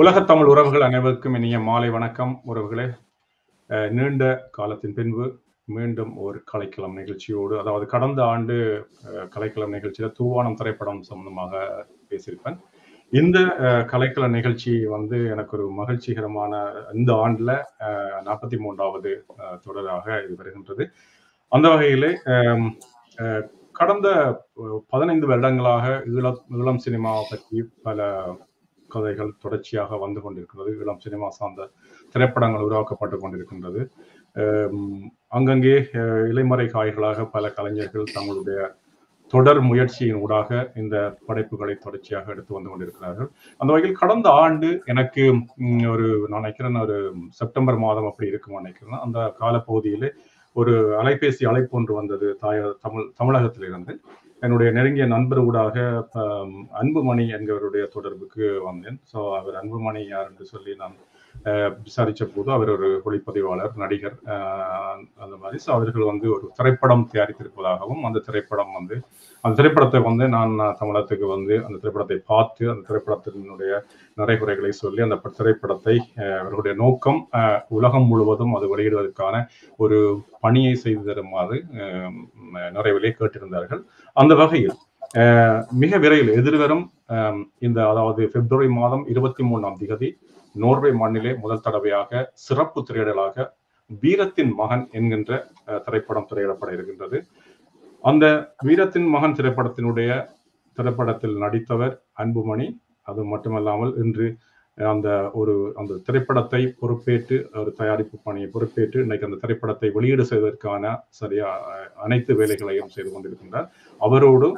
உலகத்தமிழ் உறவுகள் அனைவருக்கும் இனிய மாலை வணக்கம் உறவுகளே. நீண்ட காலத்தின் பின்பு மீண்டும் ஒரு கலைக்களம் நிகழ்ச்சியோடு அதாவது கடந்த ஆண்டு கலைக்களம் நிகழ்ச்சியில தூவானம் திரைப்படம் சம்பந்தமாக பேசியிருப்பேன். இந்த கலைக்கள நிகழ்ச்சி வந்து எனக்கு ஒரு மகிழ்ச்சிகரமான இந்த ஆண்டுல நாற்பத்தி மூன்றாவது தொடராக இது வருகின்றது. அந்த வகையிலே கடந்த பதினைந்து வருடங்களாக ஈழம் ஈழம் சினிமாவை பற்றி பல கதைகள் தொடர்ச்சியாக வந்து கொண்டிருக்கிறது. இளம் சினிமா சார்ந்த திரைப்படங்கள் உருவாக்கப்பட்டு கொண்டிருக்கின்றது. அங்கங்கே இளைமறை இலைமறை காய்களாக பல கலைஞர்கள் தங்களுடைய தொடர் முயற்சியின் ஊடாக இந்த படைப்புகளை தொடர்ச்சியாக எடுத்து வந்து கொண்டிருக்கிறார்கள். அந்த வகையில் கடந்த ஆண்டு எனக்கு ஒரு நான் நினைக்கிறேன் ஒரு செப்டம்பர் மாதம் அப்படி இருக்கும் நினைக்கிறேன். அந்த காலப்பகுதியிலே ஒரு அலைபேசி அழைப்பு ஒன்று வந்தது தாய தமிழ் தமிழகத்திலிருந்து. என்னுடைய நெருங்கிய நண்பர் ஊடாக அன்புமணி என்கிறவருடைய தொடர்புக்கு வந்தேன். ஸோ அவர் அன்புமணி யார் என்று சொல்லி நான் விசாரித்த விசாரிச்ச போது அவர் ஒரு ஒளிப்பதிவாளர் நடிகர். அந்த மாதிரி. ஸோ அவர்கள் வந்து ஒரு திரைப்படம் தயாரித்திருப்பதாகவும் அந்த திரைப்படம் வந்து அந்த திரைப்படத்தை வந்து நான் தமிழகத்துக்கு வந்து அந்த திரைப்படத்தை பார்த்து அந்த திரைப்படத்தினுடைய நடைமுறைகளை சொல்லி அந்த திரைப்படத்தை அவர்களுடைய நோக்கம் உலகம் முழுவதும் அது வெளியிடுவதற்கான ஒரு பணியை செய்து தருமாறு நிறைவிலே கேட்டிருந்தார்கள். அந்த வகையில் மிக விரைவில் எதிர்வரும் இந்த அதாவது பிப்ரவரி மாதம் இருபத்தி மூணாம் திகதி நோர்வே மண்ணிலே முதல் தடவையாக சிறப்பு திரையிடலாக வீரத்தின் மகன் என்கின்ற திரைப்படம் திரையிடப்பட இருக்கின்றது அந்த வீரத்தின் மகன் திரைப்படத்தினுடைய திரைப்படத்தில் நடித்தவர் அன்புமணி. அது மட்டுமல்லாமல் இன்று அந்த ஒரு அந்த திரைப்படத்தை பொறுப்பேற்று ஒரு தயாரிப்பு பணியை பொறுப்பேற்று இன்னைக்கு அந்த திரைப்படத்தை வெளியீடு செய்வதற்கான சரியா அனைத்து வேலைகளையும் செய்து கொண்டிருக்கின்றார். அவரோடு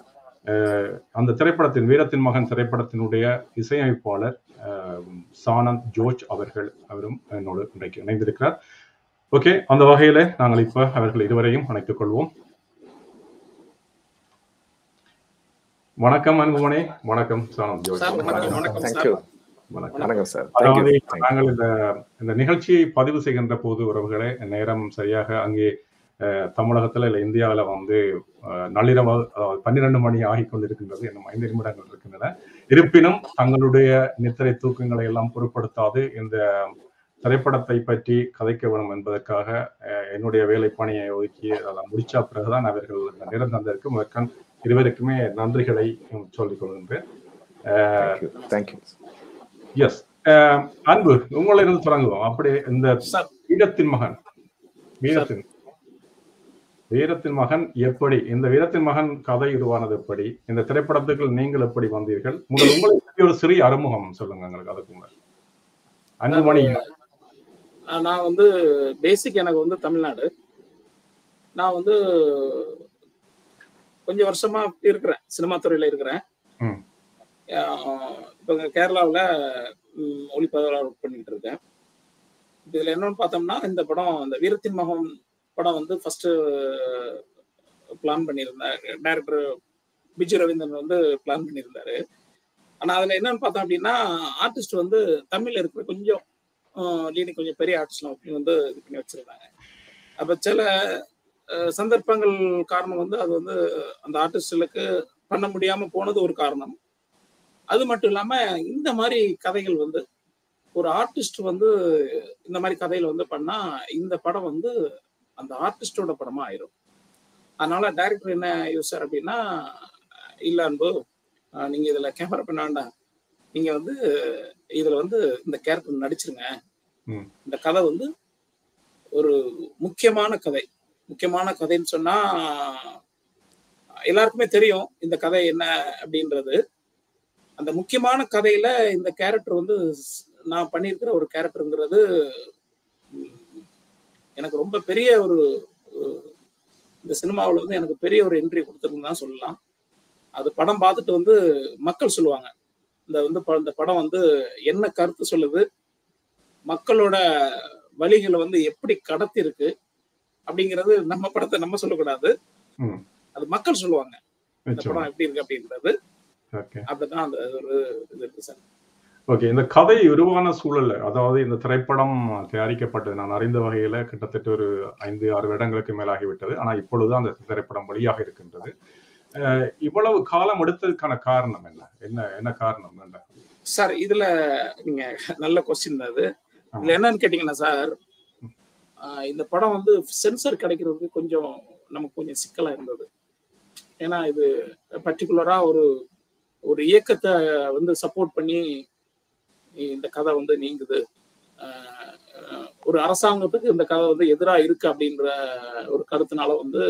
அந்த திரைப்படத்தின் வீரத்தின் மகன் திரைப்படத்தினுடைய இசையமைப்பாளர் சானந்த் ஜோர்ஜ் அவர்கள் அவரும் என்னோடு இன்றைக்கு இணைந்திருக்கிறார். ஓகே அந்த வகையில நாங்கள் இப்ப அவர்கள் இருவரையும் அணைத்துக் கொள்வோம். வணக்கம் அன்புமணி வணக்கம் சானந்த் ஜோர்ஜ் சார், வணக்கம். நாங்கள் இந்த இந்த நிகழ்ச்சியை பதிவு செய்கின்ற போது உறவுகளே நேரம் சரியாக அங்கே தமிழகத்துல இல்ல இந்தியாவில வந்து நள்ளிரவு அதாவது பன்னிரண்டு மணி ஆகி கொண்டிருக்கின்றது இன்னும் ஐந்து நிமிடங்கள் இருக்கின்றன. இருப்பினும் தங்களுடைய நித்திரை தூக்கங்களை எல்லாம் பொருட்படுத்தாது இந்த திரைப்படத்தை பற்றி கதைக்க வேணும் என்பதற்காக அஹ், என்னுடைய வேலை பணியை ஒதுக்கி அதை முடிச்ச பிறகுதான் அவர்கள் இந்த நேரம் தந்ததற்கு முதற்கண் இருவருக்குமே நன்றிகளை சொல்லிக் கொள்கின்றேன். Thank you. Thank you. Yes Anbu உங்களை இருந்து தொடங்குவோம். அப்படியே இந்த வீரத்தின் மகன். வீரத்தின் வீரத்தின் மகன் எப்படி இந்த வீரத்தின் மகன் கதை உருவானது எப்படி இந்த திரைப்படத்துக்கு நீங்கள் எப்படி வந்தீர்கள்? முதல் உங்களை ஒரு சிறிய அறிமுகம் சொல்லுங்க எங்களுக்கு அதுக்கு முன்னாடி. அன்புமணி. அஹ் நான் வந்து பேசிக் எனக்கு வந்து தமிழ்நாடு. நான் வந்து கொஞ்சம் வருஷமா இருக்கிறேன் சினிமா துறையில இருக்கிறேன். இப்போ கேரளாவில் ஒளிப்பதிவாளர் ஒர்க் பண்ணிட்டு இருக்கேன். இதுல என்னன்னு பார்த்தோம்னா இந்த படம் இந்த வீரத்தின் மகன் படம் வந்து ஃபர்ஸ்ட் பிளான் பண்ணியிருந்தார். டைரக்டர் பிஜு ரவீந்திரன் வந்து பிளான் பண்ணியிருந்தாரு. ஆனா அதுல என்னன்னு பார்த்தோம் அப்படின்னா ஆர்டிஸ்ட் வந்து தமிழ்ல இருக்கிற கொஞ்சம் லீடிங் கொஞ்சம் பெரிய ஆர்டிஸ்ட்லாம் அப்படின்னு வந்து இது பண்ணி வச்சிருந்தாங்க. அப்ப சில சந்தர்ப்பங்கள் காரணம் வந்து அது வந்து அந்த ஆர்டிஸ்டுகளுக்கு பண்ண முடியாம போனது ஒரு காரணம். அது மட்டும் இல்லாம இந்த மாதிரி கதைகள் வந்து ஒரு ஆர்டிஸ்ட் வந்து இந்த மாதிரி கதையில வந்து பண்ணா இந்த படம் வந்து அந்த ஆர்டிஸ்டோட படமா ஆயிரும். அதனால டைரக்டர் என்ன யோசிச்சார் அப்படின்னா இல்ல அன்பு நீங்க இதுல கேமரா பண்ண வேண்டாம். நீங்க வந்து இதுல வந்து இந்த கேரக்டர் நடிச்சிருங்க. இந்த கதை வந்து ஒரு முக்கியமான கதை. முக்கியமான கதைன்னு சொன்னா எல்லாருக்குமே தெரியும் இந்த கதை என்ன அப்படின்றது. அந்த முக்கியமான கதையில இந்த கேரக்டர் வந்து நான் பண்ணியிருக்கிற ஒரு கேரக்டருங்கிறது எனக்கு ரொம்ப பெரிய ஒரு இந்த சினிமாவில் வந்து எனக்கு பெரிய ஒரு என்ட்ரி கொடுத்துருன்னு தான் சொல்லலாம். அது படம் பார்த்துட்டு வந்து மக்கள் சொல்லுவாங்க. இந்த வந்து இந்த படம் வந்து என்ன கருத்து சொல்லுது? மக்களோட வழிகளை வந்து எப்படி கடத்தி இருக்கு அப்படிங்கிறது நம்ம படத்தை நம்ம சொல்லக்கூடாது. அது மக்கள் சொல்லுவாங்க. இந்த. படம் எப்படி இருக்கு அப்படின்றது. அப்படிதான் அந்த ஒரு இது இருக்கு சார். ஓகே இந்த கதை உருவான சூழல்ல அதாவது இந்த திரைப்படம் தயாரிக்கப்பட்டது நான் அறிந்த வகையில கிட்டத்தட்ட ஒரு ஐந்து ஆறு வருடங்களுக்கு மேலாகிவிட்டது. ஆனா இப்பொழுதுதான் அந்த திரைப்படம் வெளியாக இருக்கின்றது. இவ்வளவு காலம் எடுத்ததுக்கான காரணம் என்ன? என்ன என்ன காரணம்? என்ன? சார் இதுல நீங்க நல்ல கொஸ்டின் அது இதுல என்னன்னு கேட்டீங்கன்னா சார் இந்த படம் வந்து சென்சர் கிடைக்கிறதுக்கு கொஞ்சம் நமக்கு கொஞ்சம் சிக்கலா இருந்தது. ஏன்னா இது பர்டிகுலரா ஒரு ஒரு இயக்கத்தை வந்து சப்போர்ட் பண்ணி இந்த கதை வந்து நீங்குது. ஒரு அரசாங்கத்துக்கு இந்த கதை வந்து எதிராக இருக்கு அப்படின்ற ஒரு கருத்துனால வந்து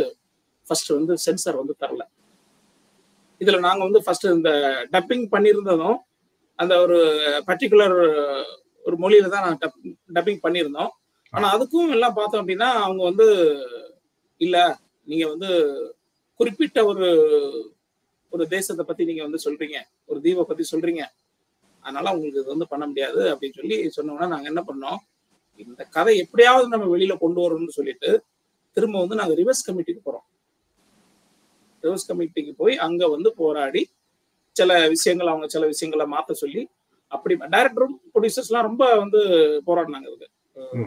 ஃபர்ஸ்ட் வந்து சென்சார் வந்து தரல. இதுல நாங்க வந்து ஃபர்ஸ்ட் இந்த டப்பிங் பண்ணியிருந்ததும் அந்த ஒரு பர்டிகுலர் ஒரு மொழியில தான் நான் டப்பிங் பண்ணியிருந்தோம். ஆனா அதுக்கும் எல்லாம் பார்த்தோம் அப்படின்னா அவங்க வந்து இல்ல நீங்க வந்து குறிப்பிட்ட ஒரு ஒரு தேசத்தை பத்தி நீங்க வந்து சொல்றீங்க ஒரு தீபை பத்தி சொல்றீங்க. அதனால உங்களுக்கு இது வந்து பண்ண முடியாது அப்படின்னு சொல்லி சொன்னோம்னா நாங்க என்ன பண்ணோம்? இந்த கதை எப்படியாவது நம்ம வெளியில கொண்டு வரணும்னு சொல்லிட்டு திரும்ப வந்து நாங்க ரிவர்ஸ் கமிட்டிக்கு போறோம். ரிவர்ஸ் கமிட்டிக்கு போய் அங்க வந்து போராடி சில விஷயங்கள் அவங்க சில விஷயங்களை மாத்த சொல்லி அப்படி டைரக்டரும் ப்ரொடியூசர்ஸ் எல்லாம் ரொம்ப வந்து போராடினாங்க இதுக்கு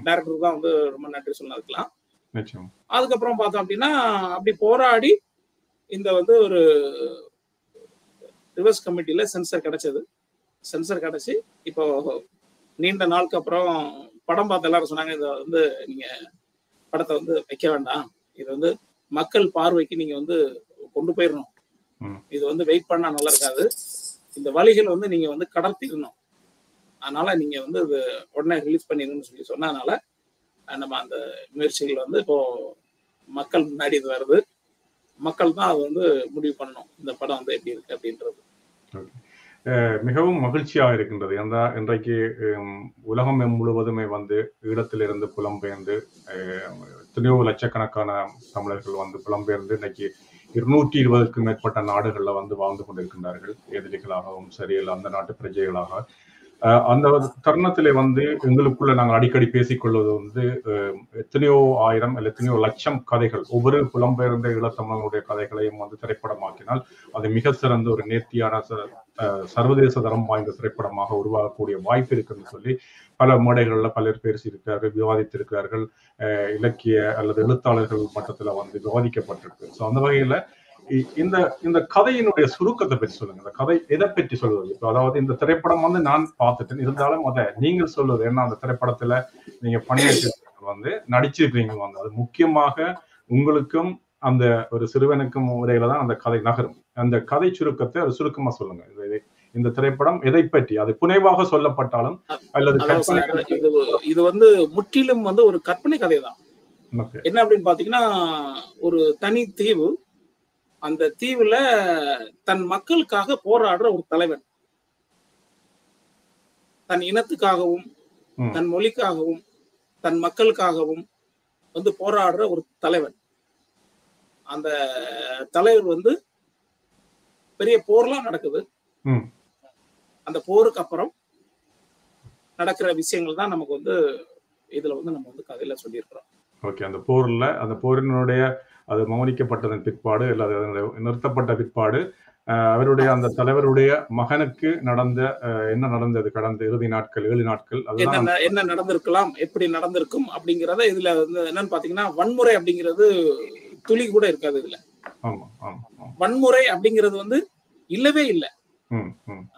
டைரக்டருக்கு தான் வந்து ரொம்ப நன்றி சொன்னதுக்கெல்லாம் அதுக்கப்புறம் பார்த்தோம் அப்படின்னா அப்படி போராடி இந்த வந்து ஒரு ரிவர்ஸ் கமிட்டியில சென்சர் கிடைச்சது. சென்சர் கிடைச்சி இப்போ நீண்ட நாளுக்கு அப்புறம் படம் பார்த்த எல்லாரும் சொன்னாங்க இதை வந்து நீங்க படத்தை வந்து வைக்க வேண்டாம். இது வந்து மக்கள் பார்வைக்கு நீங்க வந்து கொண்டு போயிடணும். இது வந்து வெயிட் பண்ணா நல்லா இருக்காது. இந்த வழிகள் வந்து நீங்க வந்து கடத்திடணும். அதனால நீங்க வந்து இது உடனே ரிலீஸ் பண்ணிருங்கன்னு சொல்லி சொன்னதுனால நம்ம அந்த முயற்சிகள் வந்து இப்போ மக்கள் முன்னாடி இது வருது. மக்கள் தான் அது வந்து முடிவு பண்ணணும். இந்த படம் வந்து எப்படி இருக்கு அப்படின்றது. மிகவும் மகிழ்ச்சியாக இருக்கின்றது. எந்த இன்றைக்கு உலகம் முழுவதுமே வந்து ஈழத்திலிருந்து புலம்பெயர்ந்து எத்தனையோ லட்சக்கணக்கான தமிழர்கள் வந்து புலம்பெயர்ந்து இன்னைக்கு இருநூற்றி இருபதுக்கும் மேற்பட்ட நாடுகளில் வந்து வாழ்ந்து கொண்டிருக்கின்றார்கள். எதிரிகளாகவும் சரி இல்லை அந்த நாட்டு பிரஜைகளாக. அந்த தருணத்திலே வந்து எங்களுக்குள்ள நாங்கள் அடிக்கடி பேசிக்கொள்வது வந்து எத்தனையோ ஆயிரம் இல்லை எத்தனையோ லட்சம் கதைகள் ஒவ்வொரு புலம்பெயர்ந்த ஈழத்தமிழனுடைய கதைகளையும் வந்து திரைப்படமாக்கினால் அது மிக சிறந்த ஒரு நேர்த்தியான ச- அஹ் சர்வதேச தரம் வாய்ந்த திரைப்படமாக உருவாகக்கூடிய வாய்ப்பு இருக்குன்னு சொல்லி பல மேடைகளில் பலர் பேசியிருக்கிறார்கள் விவாதித்திருக்கிறார்கள். அஹ் இலக்கிய அல்லது எழுத்தாளர்கள் மட்டத்தில் வந்து விவாதிக்கப்பட்டிருக்கு. ஸோ அந்த வகையில் இந்த இந்த கதையினுடைய சுருக்கத்தை பற்றி சொல்லுங்க. இந்த கதை எதை பற்றி சொல்வது இப்போ அதாவது இந்த திரைப்படம் வந்து நான் பார்த்துட்டேன். இருந்தாலும் அதை நீங்கள் சொல்வது ஏன்னா அந்த திரைப்படத்துல நீங்க பண்ணியிருக்கிறீங்க வந்து நடிச்சிருக்கிறீங்க. வந்து அது முக்கியமாக உங்களுக்கும் அந்த ஒரு சிறுவனுக்கும் இடையில தான் அந்த கதை நகரும். அந்த கதை சுருக்கத்தை அது சுருக்கமா சொல்லுங்க. இந்த திரைப்படம் எதை பற்றி? அது புனைவாக சொல்லப்பட்டாலும் அல்லது இது வந்து முற்றிலும் வந்து ஒரு கற்பனை கதை தான். என்ன அப்படின்னு பாத்தீங்கன்னா ஒரு தனி தீவு அந்த தீவுல தன் மக்களுக்காக போராடுற ஒரு தலைவன் தன் இனத்துக்காகவும். தன் மொழிக்காகவும் தன் மக்களுக்காகவும் வந்து போராடுற ஒரு தலைவன் அந்த தலைவர் வந்து பெரிய போர்லாம் நடக்குது. அந்த போருக்கு அப்புறம் நடக்கிற விஷயங்கள் தான் நமக்கு வந்து இதுல வந்து நம்ம வந்து கதையில சொல்லியிருக்கிறோம் ஓகே அந்த போர்ல அந்த போரினுடைய அது மௌனிக்கப்பட்டதன் பிற்பாடு அல்லது நிறுத்தப்பட்ட பிற்பாடு. அவருடைய அந்த தலைவருடைய மகனுக்கு நடந்த என்ன நடந்தது கடந்த இறுதி நாட்கள் ஏழு நாட்கள்? என்ன என்ன நடந்திருக்கலாம் எப்படி நடந்திருக்கும் அப்படிங்கறத இதுல என்னன்னு பாத்தீங்கன்னா வன்முறை அப்படிங்கிறது துளி கூட இருக்காது இதுல. வன்முறை அப்படிங்கிறது வந்து இல்லவே இல்லை.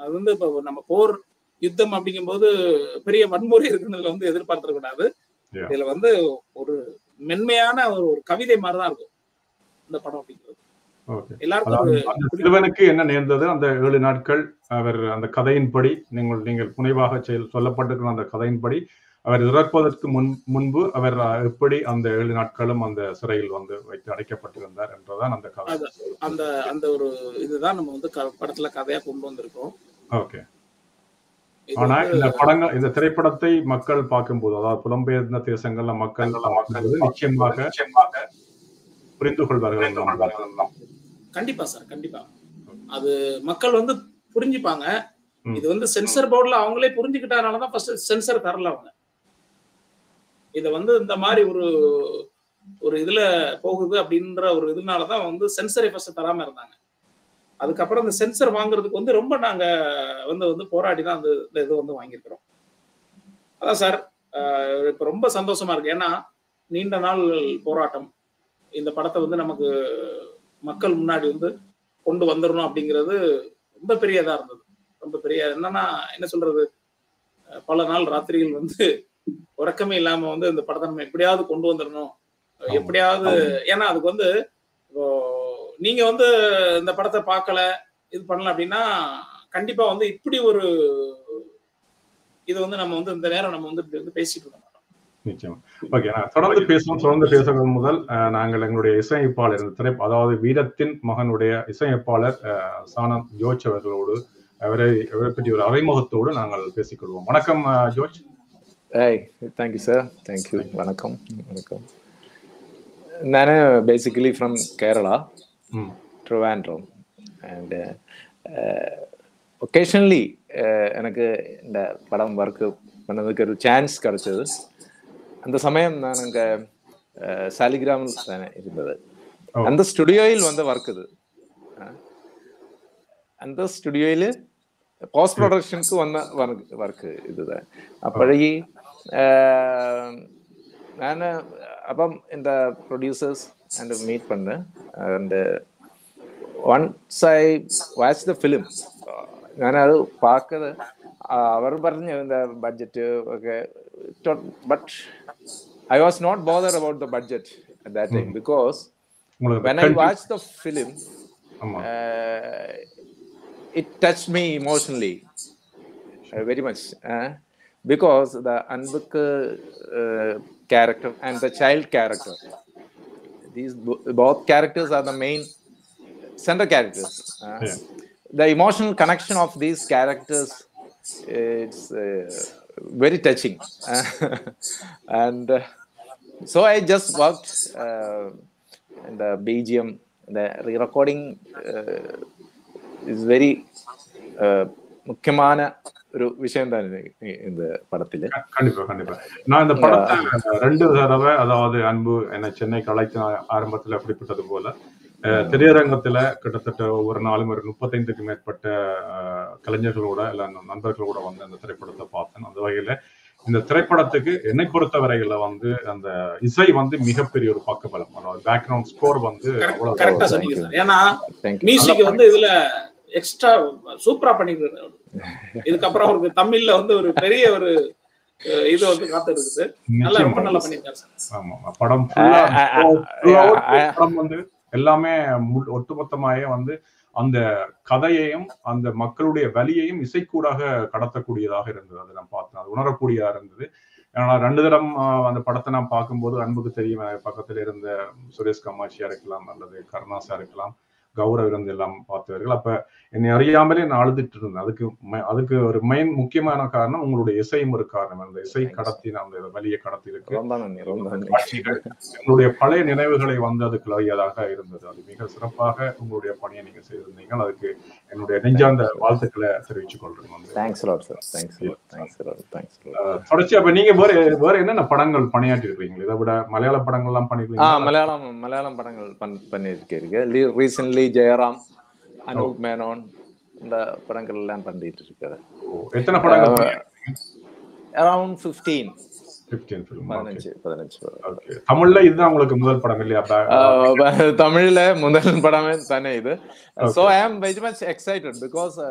அது வந்து இப்போ நம்ம போர் யுத்தம் அப்படிங்கும்போது பெரிய வன்முறை இருக்குன்னு வந்து எதிர்பார்த்திட கூடாது. Yeah. இதுல வந்து ஒரு மென்மையான ஒரு கவிதை மாதிரிதான் இருக்கும். இந்த படம் அப்படிங்கிறது. சிறுவனுக்கு என்ன நேர்ந்தது? அந்த ஏழு நாட்கள் அவர் அந்த கதையின்படி நீங்கள் நீங்கள் புனைவாக செயல் சொல்லப்பட்டிருக்கிற அந்த கதையின்படி அவர் இறப்பதற்கு முன் முன்பு அவர் எப்படி அந்த ஏழு நாட்களும் அந்த சிறையில் வந்து வைத்து அடைக்கப்பட்டிருந்தார் என்றுதான் அந்த கதை. அந்த அந்த ஒரு இதுதான் நம்ம வந்து படத்துல கதையா கொண்டு வந்திருக்கோம் ஓகே. ஆனா இந்த படங்கள் இந்த திரைப்படத்தை மக்கள் பார்க்கும்போது அதாவது புலம்பெயர்ந்த தேசங்கள்ல மக்கள் பார்க்கும்போது நிச்சயமாக புரிந்து கொள்வார்கள். கண்டிப்பா சார் கண்டிப்பா. அது மக்கள் வந்து புரிஞ்சுப்பாங்க. இது வந்து சென்சர் போர்டுல அவங்களே புரிஞ்சுக்கிட்டதுனாலதான் ஃபர்ஸ்ட் சென்சர் தரல அவங்க. இத வந்து இந்த மாதிரி ஒரு ஒரு இதுல போகுது அப்படின்ற ஒரு இதனாலதான் வந்து சென்சரை ஃபர்ஸ்ட் தராம இருந்தாங்க. அதுக்கப்புறம் இந்த சென்சர் வாங்குறதுக்கு வந்து ரொம்ப நாங்க வந்து வந்து போராடி தான் அந்த இந்த இது வந்து வாங்கியிருக்கிறோம். அதான் சார் இப்ப ரொம்ப சந்தோஷமா இருக்கு. ஏன்னா நீண்ட நாள் போராட்டம். இந்த படத்தை வந்து நமக்கு மக்கள் முன்னாடி வந்து கொண்டு வந்துடணும் அப்படிங்கிறது ரொம்ப பெரிய இதா இருந்தது. ரொம்ப பெரிய என்னன்னா என்ன சொல்றது? பல நாள் ராத்திரிகள் வந்து உறக்கமே இல்லாம வந்து இந்த படத்தை நம்ம எப்படியாவது கொண்டு வந்துடணும். எப்படியாவது ஏன்னா அதுக்கு வந்து இப்போ நீங்க வந்து இந்த படத்தை பார்க்கல இது பண்ணல அப்படின்னா கண்டிப்பா வந்து இப்படி ஒரு இது வந்து நம்ம வந்து இந்த நேரம் நம்ம வந்து இப்படி வந்து பேசிட்டு இருக்கோம் நிச்சயமா. ஓகே நான் தொடர்ந்து பேசுவோம். தொடர்ந்து பேசுறது முதல் நாங்கள் எங்களுடைய இசையமைப்பாளர் இந்த திரை அதாவது வீரத்தின் மகனுடைய இசையமைப்பாளர் சானம் ஜோர்ஜ் அவர்களோடு அவரை அவரை பற்றி ஒரு அறிமுகத்தோடு நாங்கள் பேசிக்கொள்வோம். வணக்கம் அஹ், ஜோர்ஜ். ஏய் thank you sir thank you வணக்கம். வணக்கம். நான் பேசிக்கலி ஃப்ரம் கேரளா ம். ட்ரிவாண்ட்ரம் அண்ட் ஒகேஷனலி எனக்கு இந்த படம் ஒர்க்கு பண்ணதுக்கு ஒரு சான்ஸ் கிடைச்சது. அந்த சமயம் நான் அங்க சாலிகிராமில் இருந்தது அந்த ஸ்டுடியோயில் வந்த ஒர்க் இது அந்த സ്റ്റുഡിയോയില് പോസ്റ്റ് പ്രൊഡക്ഷൻസ് വന്ന വർക്ക് ഇത് അപ്പോഴീ ഞാൻ അപ്പം എന്താ പ്രൊഡ്യൂസേഴ്സ് ആൻഡ് മീറ്റ് പണ്ട് and once I watch the film ഞാനത് പാക്കത് അവർ പറഞ്ഞു എന്താ ബഡ്ജറ്റ് ഒക്കെ but I was not bothered about the budget at that time because when I watched the film, uh, it touched me emotionally uh, very much uh, because the Anbuk uh, character and the child character, these both characters are the main center characters. Uh, yeah. The emotional connection of these characters it's uh, very touching and so I just worked. Uh, and the BGM, the re-recording uh, is very uh, முக்கியமான ஒரு விஷயம் தான் இந்த படத்துல. கண்டிப்பா கண்டிப்பா. நான் இந்த படத்தை ரெண்டு தடவை அதாவது அன்பு என்னை சென்னைக்கு அழைத்த ஆரம்பத்துல குறிப்பிட்டது போல திரையரங்கத்துல கிட்டத்தட்ட ஒவ்வொரு நாளும் ஒரு முப்பத்தைந்துக்கு மேற்பட்ட கலைஞர்களோட இல்ல நண்பர்களோட வந்து அந்த திரைப்படத்தை பார்த்தேன். அந்த வகையில இந்த திரைப்படத்துக்கு என்னை பொறுத்தவரையில வந்து அந்த இசை வந்து மிகப்பெரிய ஒரு பக்கபலம். அதாவது பேக்ரவுண்ட் ஸ்கோர் வந்து அவ்வளவு கரெக்டா சொன்னீங்க சார். ஏன்னா மியூசிக் வந்து இதுல எக்ஸ்ட்ரா சூப்பரா பண்ணிருக்காரு இதுக்கப்புறம் அவருக்கு தமிழ்ல வந்து ஒரு பெரிய ஒரு இது வந்து காத்து இருக்குது நல்லா ரொம்ப பண்ணிருக்காரு சார். ஆமா. படம். படம் வந்து எல்லாமே ஒட்டுமொத்தமாயே வந்து அந்த கதையையும் அந்த மக்களுடைய வலியையும் இசைக்கூடாக கடத்தக்கூடியதாக இருந்தது. அதை நான் பார்த்தேன். அது உணரக்கூடியதாக இருந்தது. ஏன்னா ரெண்டு தரம் அந்த படத்தை நான் பார்க்கும்போது அன்புக்கு தெரியும். பக்கத்தில் இருந்த சுரேஷ் கமாட்சியா இருக்கலாம் அல்லது கருணாசா இருக்கலாம். கௌரவ் இருந்து எல்லாம் பார்த்தவர்கள் அப்ப என்னை அறியாமலே நான் அழுதுட்டு இருந்தேன் அதுக்கு அதுக்கு ஒரு மெயின் முக்கியமான காரணம் உங்களுடைய இசையும் ஒரு காரணம். அந்த இசை கடத்தின அந்த வலியை கடத்தி இருக்கு உங்களுடைய பழைய நினைவுகளை வந்து அதுக்கு லயதாக இருந்தது. அது மிக சிறப்பாக உங்களுடைய பணியை நீங்க செய்திருந்தீங்க. அதுக்கு என்னுடைய நெஞ்சார்ந்த வாழ்த்துக்களை தெரிவித்துக் கொள்றேன் தொடர்ச்சி அப்ப நீங்க வேற வேற என்னென்ன படங்கள் பணியாற்றி இருக்கீங்க இதை விட மலையாள படங்கள் எல்லாம் பண்ணிருக்கீங்க மலையாளம் மலையாளம் படங்கள் பண் பண்ணியிருக்கீங்க ரீசென்ட்லி ஜெயராம் அனூப் மேனோன் இந்த படங்கள் எல்லாம் பண்ணிட்டு இருக்காரு எத்தனை படங்கள் அரௌண்ட் ஃபிஃப்டீன் பிப்டீன் ஃபிலிம் பதினஞ்சு பதினஞ்சு படம் ஓகே தமிழ்ல இதுதான் உங்களுக்கு முதல் படம் இல்லையா ஆஹ் தமிழ்ல முதல் படமே தானே ഇത് so I am very much excited because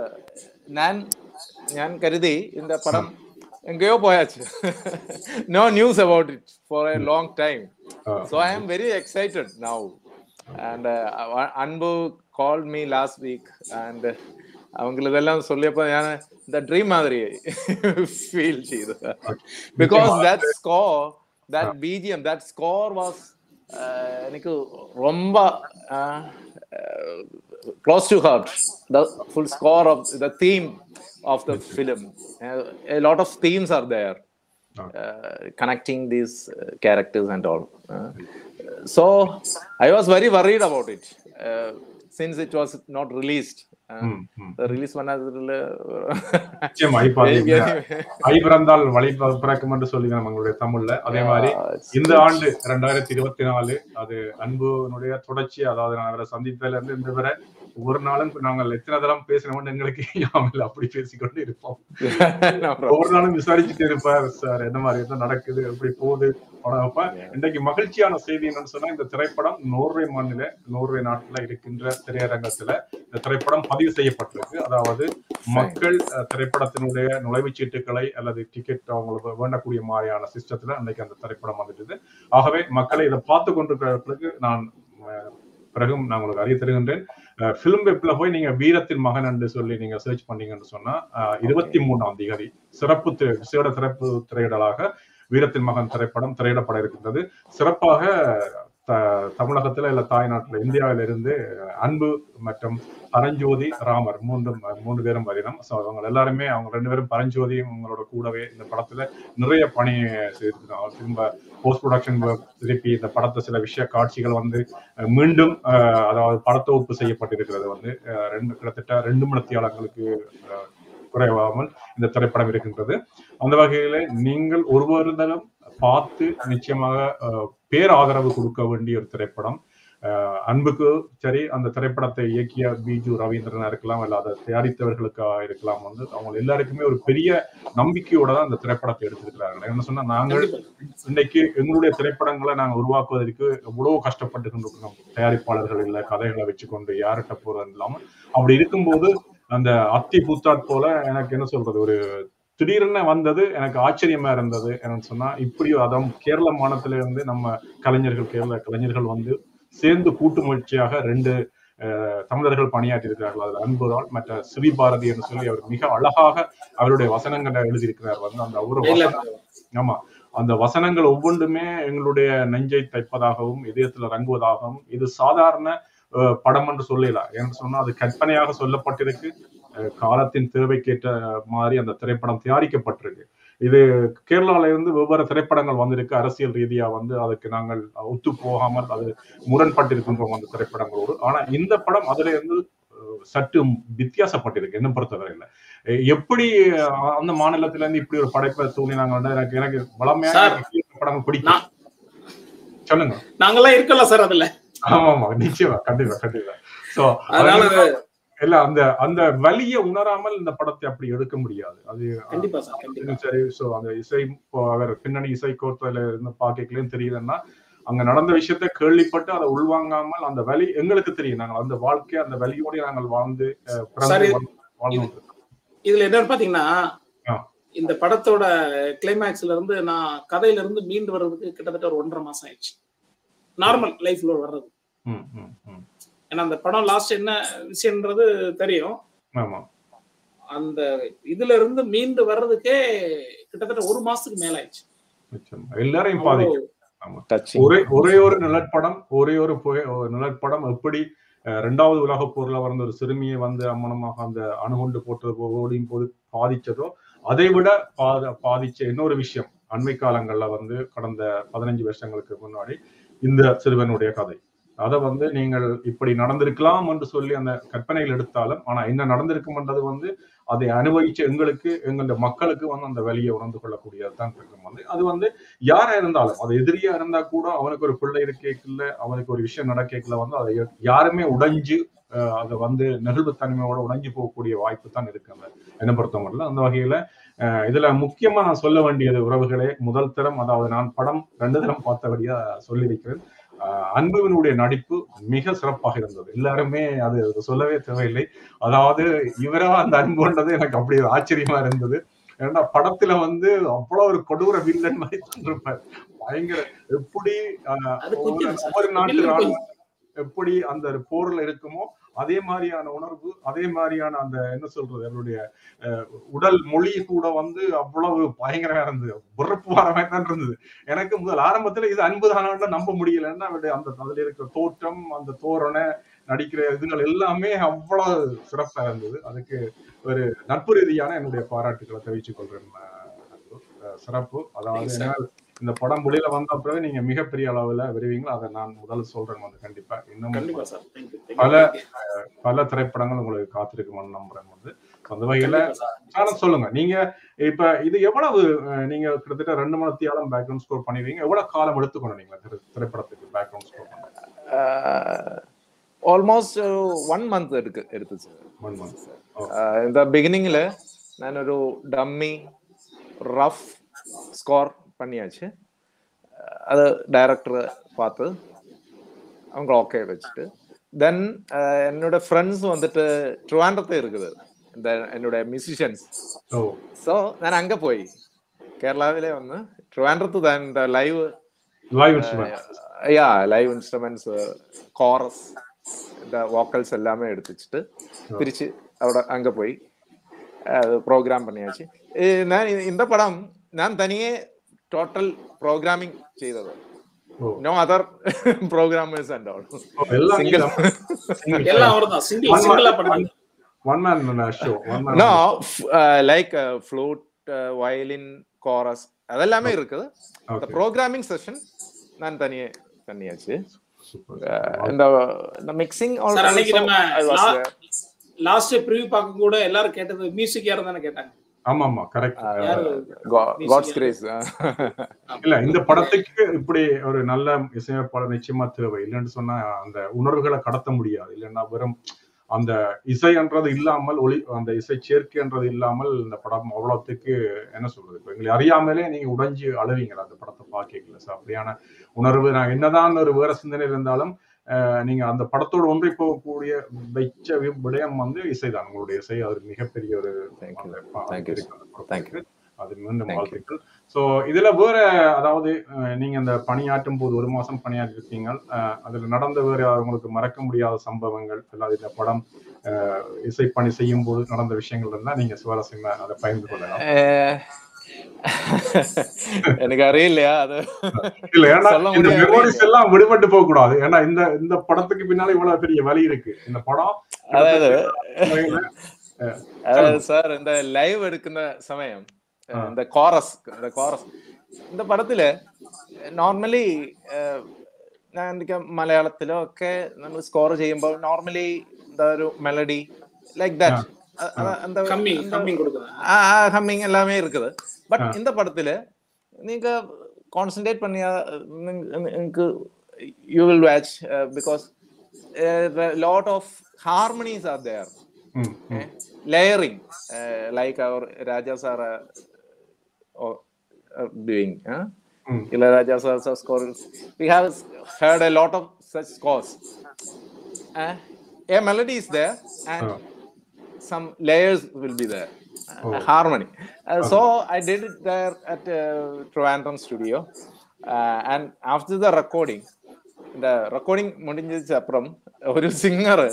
ഞാൻ ഞാൻ കരുതി இந்த படம் எங்கேயோ போயாச்சு no news about it for a long time so I am very excited now and Anbu call me last week and அவங்களுக்கு இதெல்லாம் சொல்லியப்போ ഞാൻ இந்த ட்ரீம் மாதிரி ஃபீல் செய்து because that score that BGM that score was எனக்கு ரொம்ப close to heart the full score of the theme of the film a lot of themes are there. Uh, connecting these uh, so i was very worried about it uh, since it was not released. Uh, the release பண்ணதுல நிச்சயமா இப்ப அது ஐ பிறந்தால் வழி பிறக்கும் என்று சொல்லி நம்மளுடைய தமிழ்ல. அதே மாதிரி இந்த ஆண்டு ரெண்டாயிரத்தி இருபத்தி நாலு அது அன்புனுடைய தொடர்ச்சி அதாவது நான் அவரை சந்தித்ததுல இருந்து இந்த வரை ஒவ்வொரு நாளும் நாங்கள் எத்தனை தரம் பேசினோம்னு எங்களுக்கு இல்லை அப்படி பேசிக்கொண்டு இருப்போம். ஒவ்வொரு நாளும் விசாரிச்சுட்டு இருப்பார் சார் என்ன மாதிரி என்ன நடக்குது எப்படி போகுது? வைப்பேன். இன்றைக்கு மகிழ்ச்சியான செய்தி என்னன்னு சொன்னா இந்த திரைப்படம் நோர்வே மண்ணில நோர்வே நாட்டுல இருக்கின்ற திரையரங்கத்துல இந்த திரைப்படம் பதிவு செய்யப்பட்டிருக்கு. அதாவது மக்கள் திரைப்படத்தினுடைய நுழைவுச் சீட்டுகளை அல்லது டிக்கெட் அவங்களுக்கு வேண்டக்கூடிய மாதிரியான சிஸ்டத்துல அன்னைக்கு அந்த திரைப்படம் வந்துட்டுது. ஆகவே மக்களை இதை பார்த்து கொண்டிருக்கிறவர்களுக்கு நான் பிறகும் நான் உங்களுக்கு அறிய தருகின்றேன். ஃபிலிம் வெப்ல போய் நீங்க வீரத்தின் மகன் என்று சொல்லி நீங்க சர்ச் பண்ணீங்கன்னு சொன்னா இருபத்தி மூணாம் திகதி சிறப்பு விசேட சிறப்பு திரையிடலாக வீரத்தின் மகன் திரைப்படம் திரையிடப்பட இருக்கின்றது. சிறப்பாக தமிழகத்துல இல்ல தாய்நாட்டுல இந்தியாவில இருந்து அன்பு மற்றும் பரஞ்சோதி ராமர் மூன்று மூன்று பேரும் வரினம். ஸோ அவங்க எல்லாருமே அவங்க ரெண்டு பேரும் பரஞ்சோதியும் அவங்களோட கூடவே இந்த படத்துல நிறைய பணி செய்திருக்காங்க. திரும்ப போஸ்ட் ப்ரொடக்ஷன் திருப்பி இந்த படத்தை சில விஷய காட்சிகள் வந்து மீண்டும் அஹ், அதாவது படத்தொகுப்பு செய்யப்பட்டிருக்கிறது வந்து ரெண்டு கிட்டத்தட்ட ரெண்டு மணித்தியாளர்களுக்கு அஹ், குறைவாமல் இந்த திரைப்படம் இருக்கின்றது. அந்த வகையில நீங்கள் ஒருவருடனும் பார்த்து நிச்சயமாக பேராதரவு கொடுக்க வேண்டிய ஒரு திரைப்படம். அன்புக்கு சரி அந்த திரைப்படத்தை இயக்கிய பிஜு ரவீந்திரனா இருக்கலாம் இல்ல அதை தயாரித்தவர்களுக்கா இருக்கலாம் வந்து அவங்க எல்லாருக்குமே ஒரு பெரிய நம்பிக்கையோட தான் அந்த திரைப்படத்தை எடுத்திருக்கிறார்கள். என்ன சொன்னா நாங்கள். இன்னைக்கு எங்களுடைய திரைப்படங்களை நாங்க உருவாக்குவதற்கு எவ்வளவு கஷ்டப்பட்டு கொண்டிருக்கிறோம் தயாரிப்பாளர்கள் இல்ல கதைகளை வச்சுக்கொண்டு யார்கிட்ட போறது இல்லாம. அப்படி இருக்கும்போது அந்த அத்தி பூத்தாட் போல எனக்கு என்ன சொல்றது ஒரு திடீர்னு வந்தது எனக்கு ஆச்சரியமா இருந்தது என்னன்னு சொன்னா இப்படி அதான் கேரள மாநிலத்தில இருந்து நம்ம கலைஞர்கள் கேரள கலைஞர்கள் வந்து சேர்ந்து கூட்டு முயற்சியாக ரெண்டு தமிழர்கள் பணியாற்றி இருக்கிறார்கள். அதுல அன்புரால் மற்ற ஸ்ரீ பாரதி என்று சொல்லி அவர் மிக அழகாக அவருடைய வசனங்களை எழுதியிருக்கிறார். வந்து அந்த ஒரு ஆமா. அந்த வசனங்கள் ஒவ்வொன்றுமே எங்களுடைய நெஞ்சை தைப்பதாகவும் இதயத்துல ரங்குவதாகவும் இது சாதாரண படம் என்று சொல்லலாம் ஏன்னு சொன்னா அது கற்பனையாக சொல்லப்பட்டிருக்கு. காலத்தின் தேவைக்கேற்ற மாதிரி அந்த திரைப்படம் தயாரிக்கப்பட்டிருக்கு. இது கேரளால இருந்து வெவ்வேறு திரைப்படங்கள் வந்திருக்கு. அரசியல் ரீதியா வந்து அதுக்கு நாங்கள் ஒத்து போகாமல் அது முரண்பட்டிருக்கின்றோம் அந்த திரைப்படங்களோடு. ஆனா இந்த படம் அதுல இருந்து சற்று வித்தியாசப்பட்டிருக்கு என்ன பொறுத்தவரையில. எப்படி அந்த மாநிலத்துல இருந்து இப்படி ஒரு படைப்பை தூண்டினாங்க எனக்கு எனக்கு வளமையான படங்கள் பிடிக்கும். சொல்லுங்க. நாங்கெல்லாம் இருக்கல சார் அதுல. ஆமா ஆமா நிச்சயமா கண்டிப்பா கண்டிப்பா. சோ அதனால இல்ல அந்த அந்த வலியை உணராமல் இந்த படத்தை அப்படி எடுக்க முடியாது. அது சார் சோ அந்த இசை அவர் பின்னணி இசை கோர்த்தல இருந்து பாக்கலையும் தெரியுதுன்னா அங்க நடந்த விஷயத்த கேள்விப்பட்டு அதை உள்வாங்காமல் அந்த வலி எங்களுக்கு தெரியும். நாங்கள் அந்த வாழ்க்கை அந்த வலியோட நாங்கள் வாழ்ந்து இதுல என்னன்னு பாத்தீங்கன்னா. இந்த படத்தோட கிளைமேக்ஸ்ல இருந்து நான் கதையில இருந்து மீண்டு வர்றதுக்கு கிட்டத்தட்ட ஒரு ஒன்றரை மாசம் ஆயிடுச்சு. நார்மல் லைஃப்ல வர்றது. ஏன்னா அந்த படம் லாஸ்ட் என்ன விஷயம்ன்றது தெரியும். ஆமா. அந்த இதுல இருந்து மீண்டு வர்றதுக்கே கிட்டத்தட்ட ஒரு மாசத்துக்கு மேல ஆயிடுச்சு எல்லாரையும் பாதிக்கும். ஒரே ஒரே ஒரு நிழற்படம் ஒரே ஒரு நிழற்படம். எப்படி அஹ், இரண்டாவது உலகப் போர்ல வந்த ஒரு சிறுமியை வந்து அம்மனமாக அந்த அணுகுண்டு போட்டு ஓடியும் போது பாதிச்சதோ அதை விட பாத பாதிச்ச இன்னொரு விஷயம். அண்மை காலங்கள்ல வந்து கடந்த பதினஞ்சு வருஷங்களுக்கு முன்னாடி இந்த சிறுவனுடைய கதை. அதை வந்து நீங்கள் இப்படி நடந்திருக்கலாம் என்று சொல்லி அந்த கற்பனைகள் எடுத்தாலும் ஆனா என்ன நடந்திருக்கும்ன்றது வந்து அதை அனுபவிச்ச எங்களுக்கு எங்களுடைய மக்களுக்கு வந்து அந்த வழியை உணர்ந்து கொள்ளக்கூடியதுதான் இருக்கும் வந்து. அது வந்து யாரா இருந்தாலும் அது எதிரியா இருந்தா கூட அவனுக்கு ஒரு பிள்ளை இருக்கேக்கல அவனுக்கு ஒரு விஷயம் நடக்கல வந்து அதை யாருமே உடைஞ்சு அதை வந்து நெகிழ்வுத்தன்மையோட உடைஞ்சு போகக்கூடிய வாய்ப்பு தான் இருக்கு அந்த என்ன அந்த வகையில இதுல முக்கியமா நான் சொல்ல வேண்டியது உறவுகளே முதல் தரம் அதாவது நான் படம் ரெண்டு தரம் பார்த்தபடியா சொல்லி வைக்கிறேன் அன்புவினுடைய நடிப்பு மிக சிறப்பாக இருந்தது. எல்லாருமே அது சொல்லவே தேவையில்லை. அதாவது இவரா அந்த அன்புன்றது எனக்கு அப்படி ஒரு ஆச்சரியமா இருந்தது. ஏன்னா படத்துல வந்து அவ்வளவு ஒரு கொடூர வில்லன் மாதிரி பயங்கர எப்படி ஒவ்வொரு- நாட்டு ராணுவம் எப்படி அந்த போர்ல இருக்குமோ அதே மாதிரியான உணர்வு அதே மாதிரியான அந்த என்ன சொல்றது அவருடைய உடல் மொழி கூட வந்து அவ்வளவு பயங்கரமா இருந்தது. வெறுப்பு வர மாதிரி தான் இருந்தது. எனக்கு முதல் ஆரம்பத்துல இது அன்புதானான்னு நம்ப முடியலன்னா அவருடைய அந்த அதுல இருக்கிற தோற்றம் அந்த தோரணை நடிக்கிற இதுகள் எல்லாமே அவ்வளவு சிறப்பா இருந்தது. அதுக்கு ஒரு நட்பு ரீதியான என்னுடைய பாராட்டுகளை தெரிவித்துக் கொள்றேன் அன்பு. சிறப்பு. அதாவது இந்த படம் முடியல வந்த பிறகு நீங்க மிகப்பெரிய அளவுல வருவீங்களா அதை நான் முதல் சொல்றேன் வந்து கண்டிப்பா. இன்னும் பல பல திரைப்படங்கள் உங்களுக்கு காத்திருக்குமான்னு நம்புறேன் வந்து. அந்த வகையில சொல்லுங்க நீங்க இப்ப இது எவ்வளவு நீங்க கிட்டத்தட்ட ரெண்டு மணி தேதியாலும் பேக்ரவுண்ட் ஸ்கோர் பண்ணுவீங்க எவ்வளவு காலம் எடுத்துக்கணும் நீங்க திரைப்படத்துக்கு பேக்ரவுண்ட் ஸ்கோர் பண்ண? ஆல்மோஸ்ட் ஒன் மந்த் எடுக்கு எடுத்துச்சு ஒன் மந்த் இந்த பிகினிங்ல நான் ஒரு டம்மி ரஃப் ஸ்கோர் பண்ணியாச்சு அஹ் அது டைரக்டரை பார்த்து அவங்க ஓகே வச்சுட்டு தென் என்னோட ஃப்ரெண்ட்ஸ் வந்துட்டு ட்ரிவாண்டத்தில் இருக்குது இந்த என்னோட மியூசிஷியன்ஸ் ஓ ஸோ நான் அங்கே போய் கேரளாவிலே வந்து ட்ரிவாண்டத்து தான் இந்த லைவ் லைவ் இன்ஸ்ட்ருமெண்ட் யா லைவ் இன்ஸ்ட்ருமெண்ட்ஸ் கோரஸ் இந்த வோக்கல்ஸ் எல்லாமே எடுத்து வச்சுட்டு பிரிச்சு അവിടെ அங்க போய் ப்ரோக்ராம் பண்ணியாச்சு ഏഹ് ഞാൻ ഇ- இந்த படம் நான் சிங்கிள் சிங்கிளா பண்ணீங்க one man show one man no like flute violin chorus அதெல்லாமே இருக்குது இந்த ப்ரோக்ராமிங் செஷன் நான் தனியே பண்ணியாச்சு இந்த மிக்சிங் லாஸ்ட் ப்ரிவியூ பார்க்க கூட எல்லாரும் கேட்டது மியூசிக் யாரும் தானே கேட்டாங்க ஆமா ஆமா கரெக்ட் காட்ஸ் கிரேஸ் இல்ல இந்த படத்துக்கு இப்படி ஒரு நல்ல இசையமைப்பாளர் நிச்சயமா தேவை. இல்லைன்னு சொன்னா அந்த உணர்வுகளை கடத்த முடியாது. இல்லைன்னா வெறும் அந்த இசைன்றது இல்லாமல் ஒளி அந்த இசை சேர்க்கைன்றது இல்லாமல் இந்த படம் அவ்வளவுத்துக்கு என்ன சொல்றது? இப்ப எங்களை அறியாமலே நீங்க உடைஞ்சு அழுவீங்க அந்த படத்தை பார்க்கல சார் அப்படியான உணர்வு நான் என்னதான் ஒரு வேற சிந்தனை இருந்தாலும் நீங்க அந்த படத்தோடு ஒன்றி போகக்கூடிய வைச்ச விடயம் வந்து இசைதான். உங்களுடைய இசை அது மிகப்பெரிய ஒரு. அது மீண்டும். வாழ்த்துக்கள். சோ இதுல வேற அதாவது நீங்க அந்த பணியாற்றும் போது ஒரு மாசம் பணியாற்றிருக்கீங்க. அஹ், அதுல நடந்த வேற உங்களுக்கு மறக்க முடியாத சம்பவங்கள் அல்லாது இந்த படம் இசைப்பணி செய்யும் போது நடந்த விஷயங்கள் இருந்தா நீங்க சுவாரஸ்யமா அதை பகிர்ந்து கொள்ளலாம். எனக்கு அறியலையா? அது இல்ல ஏன்னா இந்த மெமோரிஸ் எல்லாம் விடுபட்டு போக கூடாது ஏன்னா இந்த இந்த படத்துக்கு பின்னால இவ்வளவு பெரிய வழி இருக்கு. இந்த படம் அதாவது அதாவது சார் இந்த லைவ் எடுக்கிற சமயம் இந்த காரஸ் இந்த காரஸ் இந்த പടത്തില് നോർമലി ഞാൻ മലയാളത്തിലോ ഒക്കെ നമ്മൾ സ്കോർ ചെയ്യുമ്പോൾ നോർമലി എന്താ ഒരു മെലഡി ലൈക്ക് ദാറ്റ് அந்த ஹம்மிங் எல்லாமே இருக்குது பட். இந்த படத்துல நீங்க கான்சென்ட்ரேட் பண்ணியா எனக்கு you will watch because lot of harmonies are there hmm, hmm. layering uh, like our Raja sir uh, oh, uh, doing. Huh? Mm. Ilaiyaraaja sir's score. We have heard a lot of such scores. Uh, a melody is there and Oh. some layers will be there. Uh, Oh. Harmony. Uh, So I did it there at uh, Trivandrum studio. Uh, and after the recording, இந்த recording முடிஞ்சதுக்கு அப்புறம் ஒரு singer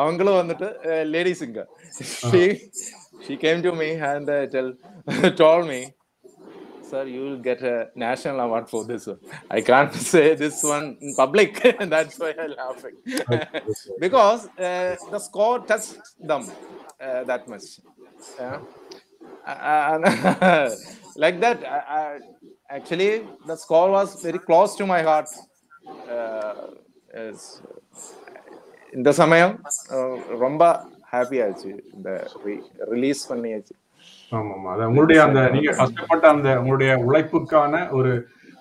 அவங்களும் வந்துட்டு lady singer she she came to me and tell told me sir you will get a national award for this one i can't say this one in public that's why i'm laughing because uh, the score touched them Uh, that much. Yeah. Uh, and like that I, I, actually the score was very close to my heart uh, is- இந்த சமயம் uh, ரொம்ப happy ஆச்சு இந்த release பண்ணியாச்சு ஆமா ஆமா அது உங்களுடைய அந்த நீங்க கஷ்டப்பட்ட அந்த உங்களுடைய உழைப்புக்கான ஒரு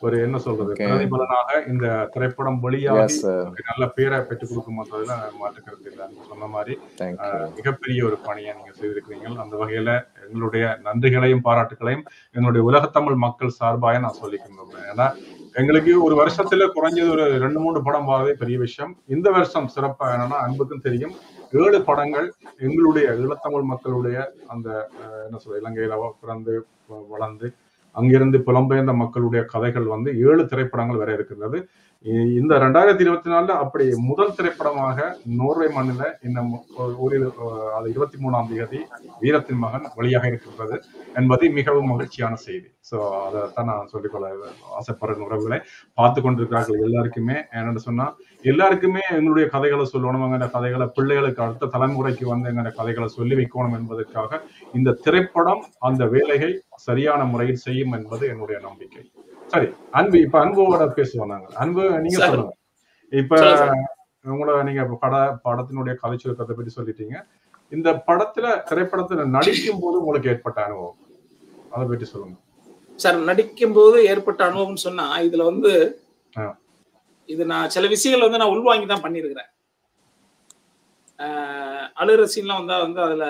ஒரு என்ன சொல்றது. பிரதிபலனாக இந்த திரைப்படம் உங்களுக்கு நல்ல பேரை பெற்றுக் கொடுக்கும்போதுல மாற்றுக்கிறது இல்லை. சொன்ன மாதிரி மிகப்பெரிய ஒரு பணியை நீங்க செய்திருக்கிறீங்க அந்த வகையில எங்களுடைய நன்றிகளையும் பாராட்டுகளையும் எங்களுடைய உலகத்தமிழ் மக்கள் சார்பாக நான் சொல்லிக்கிறேன் ஏன்னா எங்களுக்கு ஒரு வருஷத்துல குறைஞ்சது ஒரு ரெண்டு மூணு படம் வரதே பெரிய விஷயம். இந்த வருஷம் சிறப்பா என்னன்னா அன்புக்கும் தெரியும். ஏழு படங்கள் எங்களுடைய ஈழத்தமிழ் மக்களுடைய அந்த என்ன சொல்ற இலங்கையில பிறந்து வளர்ந்து அங்கிருந்து புலம்பெயர்ந்த மக்களுடைய கதைகள் வந்து ஏழு திரைப்படங்கள் வர இருக்கிறது. இந்த ரெண்டாயிரத்தி இருபத்தி நாலுல அப்படி முதல் திரைப்படமாக நோர்வே மண்ணில இன்னும் ஒரு- அது இருபத்தி மூணாம் தேதி வீரத்தின் மகன் வழியாக இருக்கின்றது என்பது மிகவும் மகிழ்ச்சியான செய்தி. சோ அதைத்தான் நான் சொல்லிக்கொள்ள ஆசைப்படுற உறவுகளை பார்த்து கொண்டிருக்கிறார்கள் எல்லாருக்குமே. என்னென்னு சொன்னா எல்லாருக்குமே எங்களுடைய கதைகளை சொல்லணும் எங்கிற கதைகளை பிள்ளைகளுக்கு அடுத்த தலைமுறைக்கு வந்து எங்கிற கதைகளை சொல்லி வைக்கணும் என்பதற்காக இந்த திரைப்படம் அந்த வேலையை சரியான முறையில் செய்யும் என்பது என்னுடைய நம்பிக்கை. சரி அன்பு இப்ப அன்போட பேசுவோம் நாங்க. அன்பு நீங்க. சொல்லுங்க. இப்ப உங்களோட நீங்க பட படத்தினுடைய கதை சுருக்கத்தை பத்தி சொல்லிட்டீங்க. இந்த படத்துல திரைப்படத்துல நடிக்கும் போது உங்களுக்கு ஏற்பட்ட அனுபவம்? அதை பற்றி சொல்லுங்க. சார் நடிக்கும் போது ஏற்பட்ட அனுபவம் சொன்னா இதுல வந்து. இது நான் சில விஷயங்கள் வந்து நான் உள்வாங்கி தான் பண்ணியிருக்கிறேன். அழுகிற சீன்லாம் வந்தா வந்து அதுல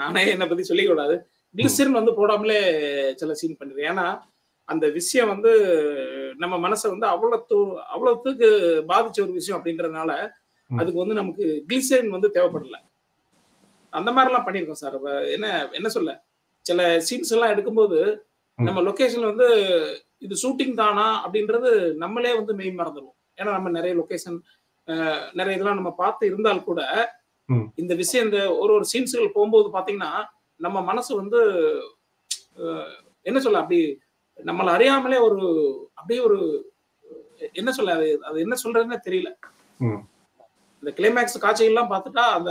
நானே என்னை பத்தி சொல்லிக்க கூடாது. கிளிசரின் வந்து போடாமலே சில சீன் பண்ணிடுறேன் ஏன்னா அந்த விஷயம் வந்து நம்ம மனசை வந்து அவ்வளவு அவ்வளவுத்துக்கு பாதிச்ச ஒரு விஷயம் அப்படின்றதுனால. அதுக்கு வந்து நமக்கு கிளிசரின் வந்து தேவைப்படல அந்த மாதிரிலாம் பண்ணியிருக்கோம் சார் என்ன என்ன சொல்ல சில சீன்ஸ் எல்லாம் எடுக்கும்போது. நம்ம லொகேஷன்ல வந்து இது ஷூட்டிங் தானா அப்படின்றது நம்மளே வந்து மெய் மறந்துடுவோம் ஏன்னா நம்ம நிறைய லொகேஷன் நிறைய இதெல்லாம் நம்ம பார்த்து இருந்தால் கூட. இந்த விஷயம் இந்த ஒரு ஒரு சீன்ஸ்கள் போகும்போது பாத்தீங்கன்னா நம்ம மனசு வந்து என்ன சொல்ல அப்படி நம்மள அறியாமலே ஒரு அப்படியே ஒரு என்ன சொல்ல அது அது என்ன சொல்றதுன்னே தெரியல. இந்த கிளைமேக்ஸ் காட்சிகள்லாம் பார்த்துட்டா அந்த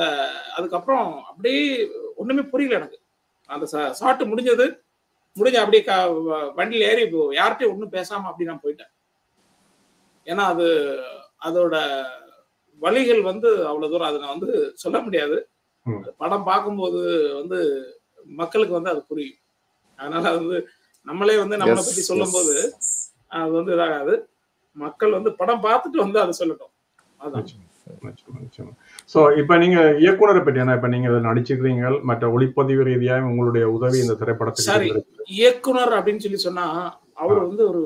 அதுக்கப்புறம் அப்படியே ஒண்ணுமே புரியல எனக்கு. அந்த ஷாட்டு முடிஞ்சது. முடிஞ்ச அப்படியே வண்டியில ஏறி யார்கிட்டயும் ஒன்றும் பேசாம அப்படி நான் போயிட்டேன். ஏன்னா அது அதோட வழிகள் வந்து அவ்வளவு தூரம் அதை நான் வந்து சொல்ல முடியாது. படம் பார்க்கும்போது வந்து மக்களுக்கு வந்து அது புரியும். அதனால அது வந்து நம்மளே வந்து நம்மளை பத்தி yes. சொல்லும்போது அது வந்து இதாகாது மக்கள் வந்து படம் பார்த்துட்டு வந்து அதை சொல்லட்டும் அதான். சோ இப்ப நீங்க இயக்குனரை பற்றி என்ன இப்ப நீங்க இதுல நடிச்சிருக்கீங்க மற்ற ஒளிப்பதிவு ரீதியாக உங்களுடைய உதவி இந்த திரைப்படத்துக்கு சரி. இயக்குனர் அப்படின்னு சொல்லி சொன்னா அவர் வந்து ஒரு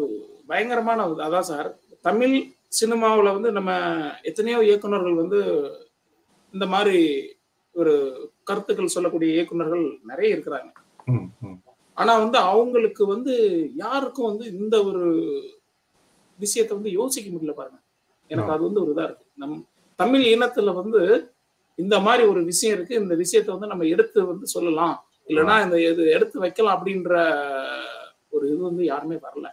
பயங்கரமான அதான் சார் தமிழ் சினிமாவுல வந்து நம்ம எத்தனையோ இயக்குனர்கள் வந்து இந்த மாதிரி ஒரு கருத்துக்கள் சொல்லக்கூடிய இயக்குனர்கள் நிறைய இருக்கிறாங்க ஆனா வந்து அவங்களுக்கு வந்து யாருக்கும் வந்து இந்த ஒரு விஷயத்தை வந்து யோசிக்க முடியல பாருங்க. எனக்கு அது வந்து ஒரு இதா இருக்கு. நம் தமிழ் இனத்துல வந்து இந்த மாதிரி ஒரு விஷயம் இருக்கு. இந்த விஷயத்தை வந்து நம்ம எடுத்து வந்து சொல்லலாம். இல்லைன்னா இந்த இது எடுத்து வைக்கலாம் அப்படின்ற ஒரு இது வந்து யாருமே வரல.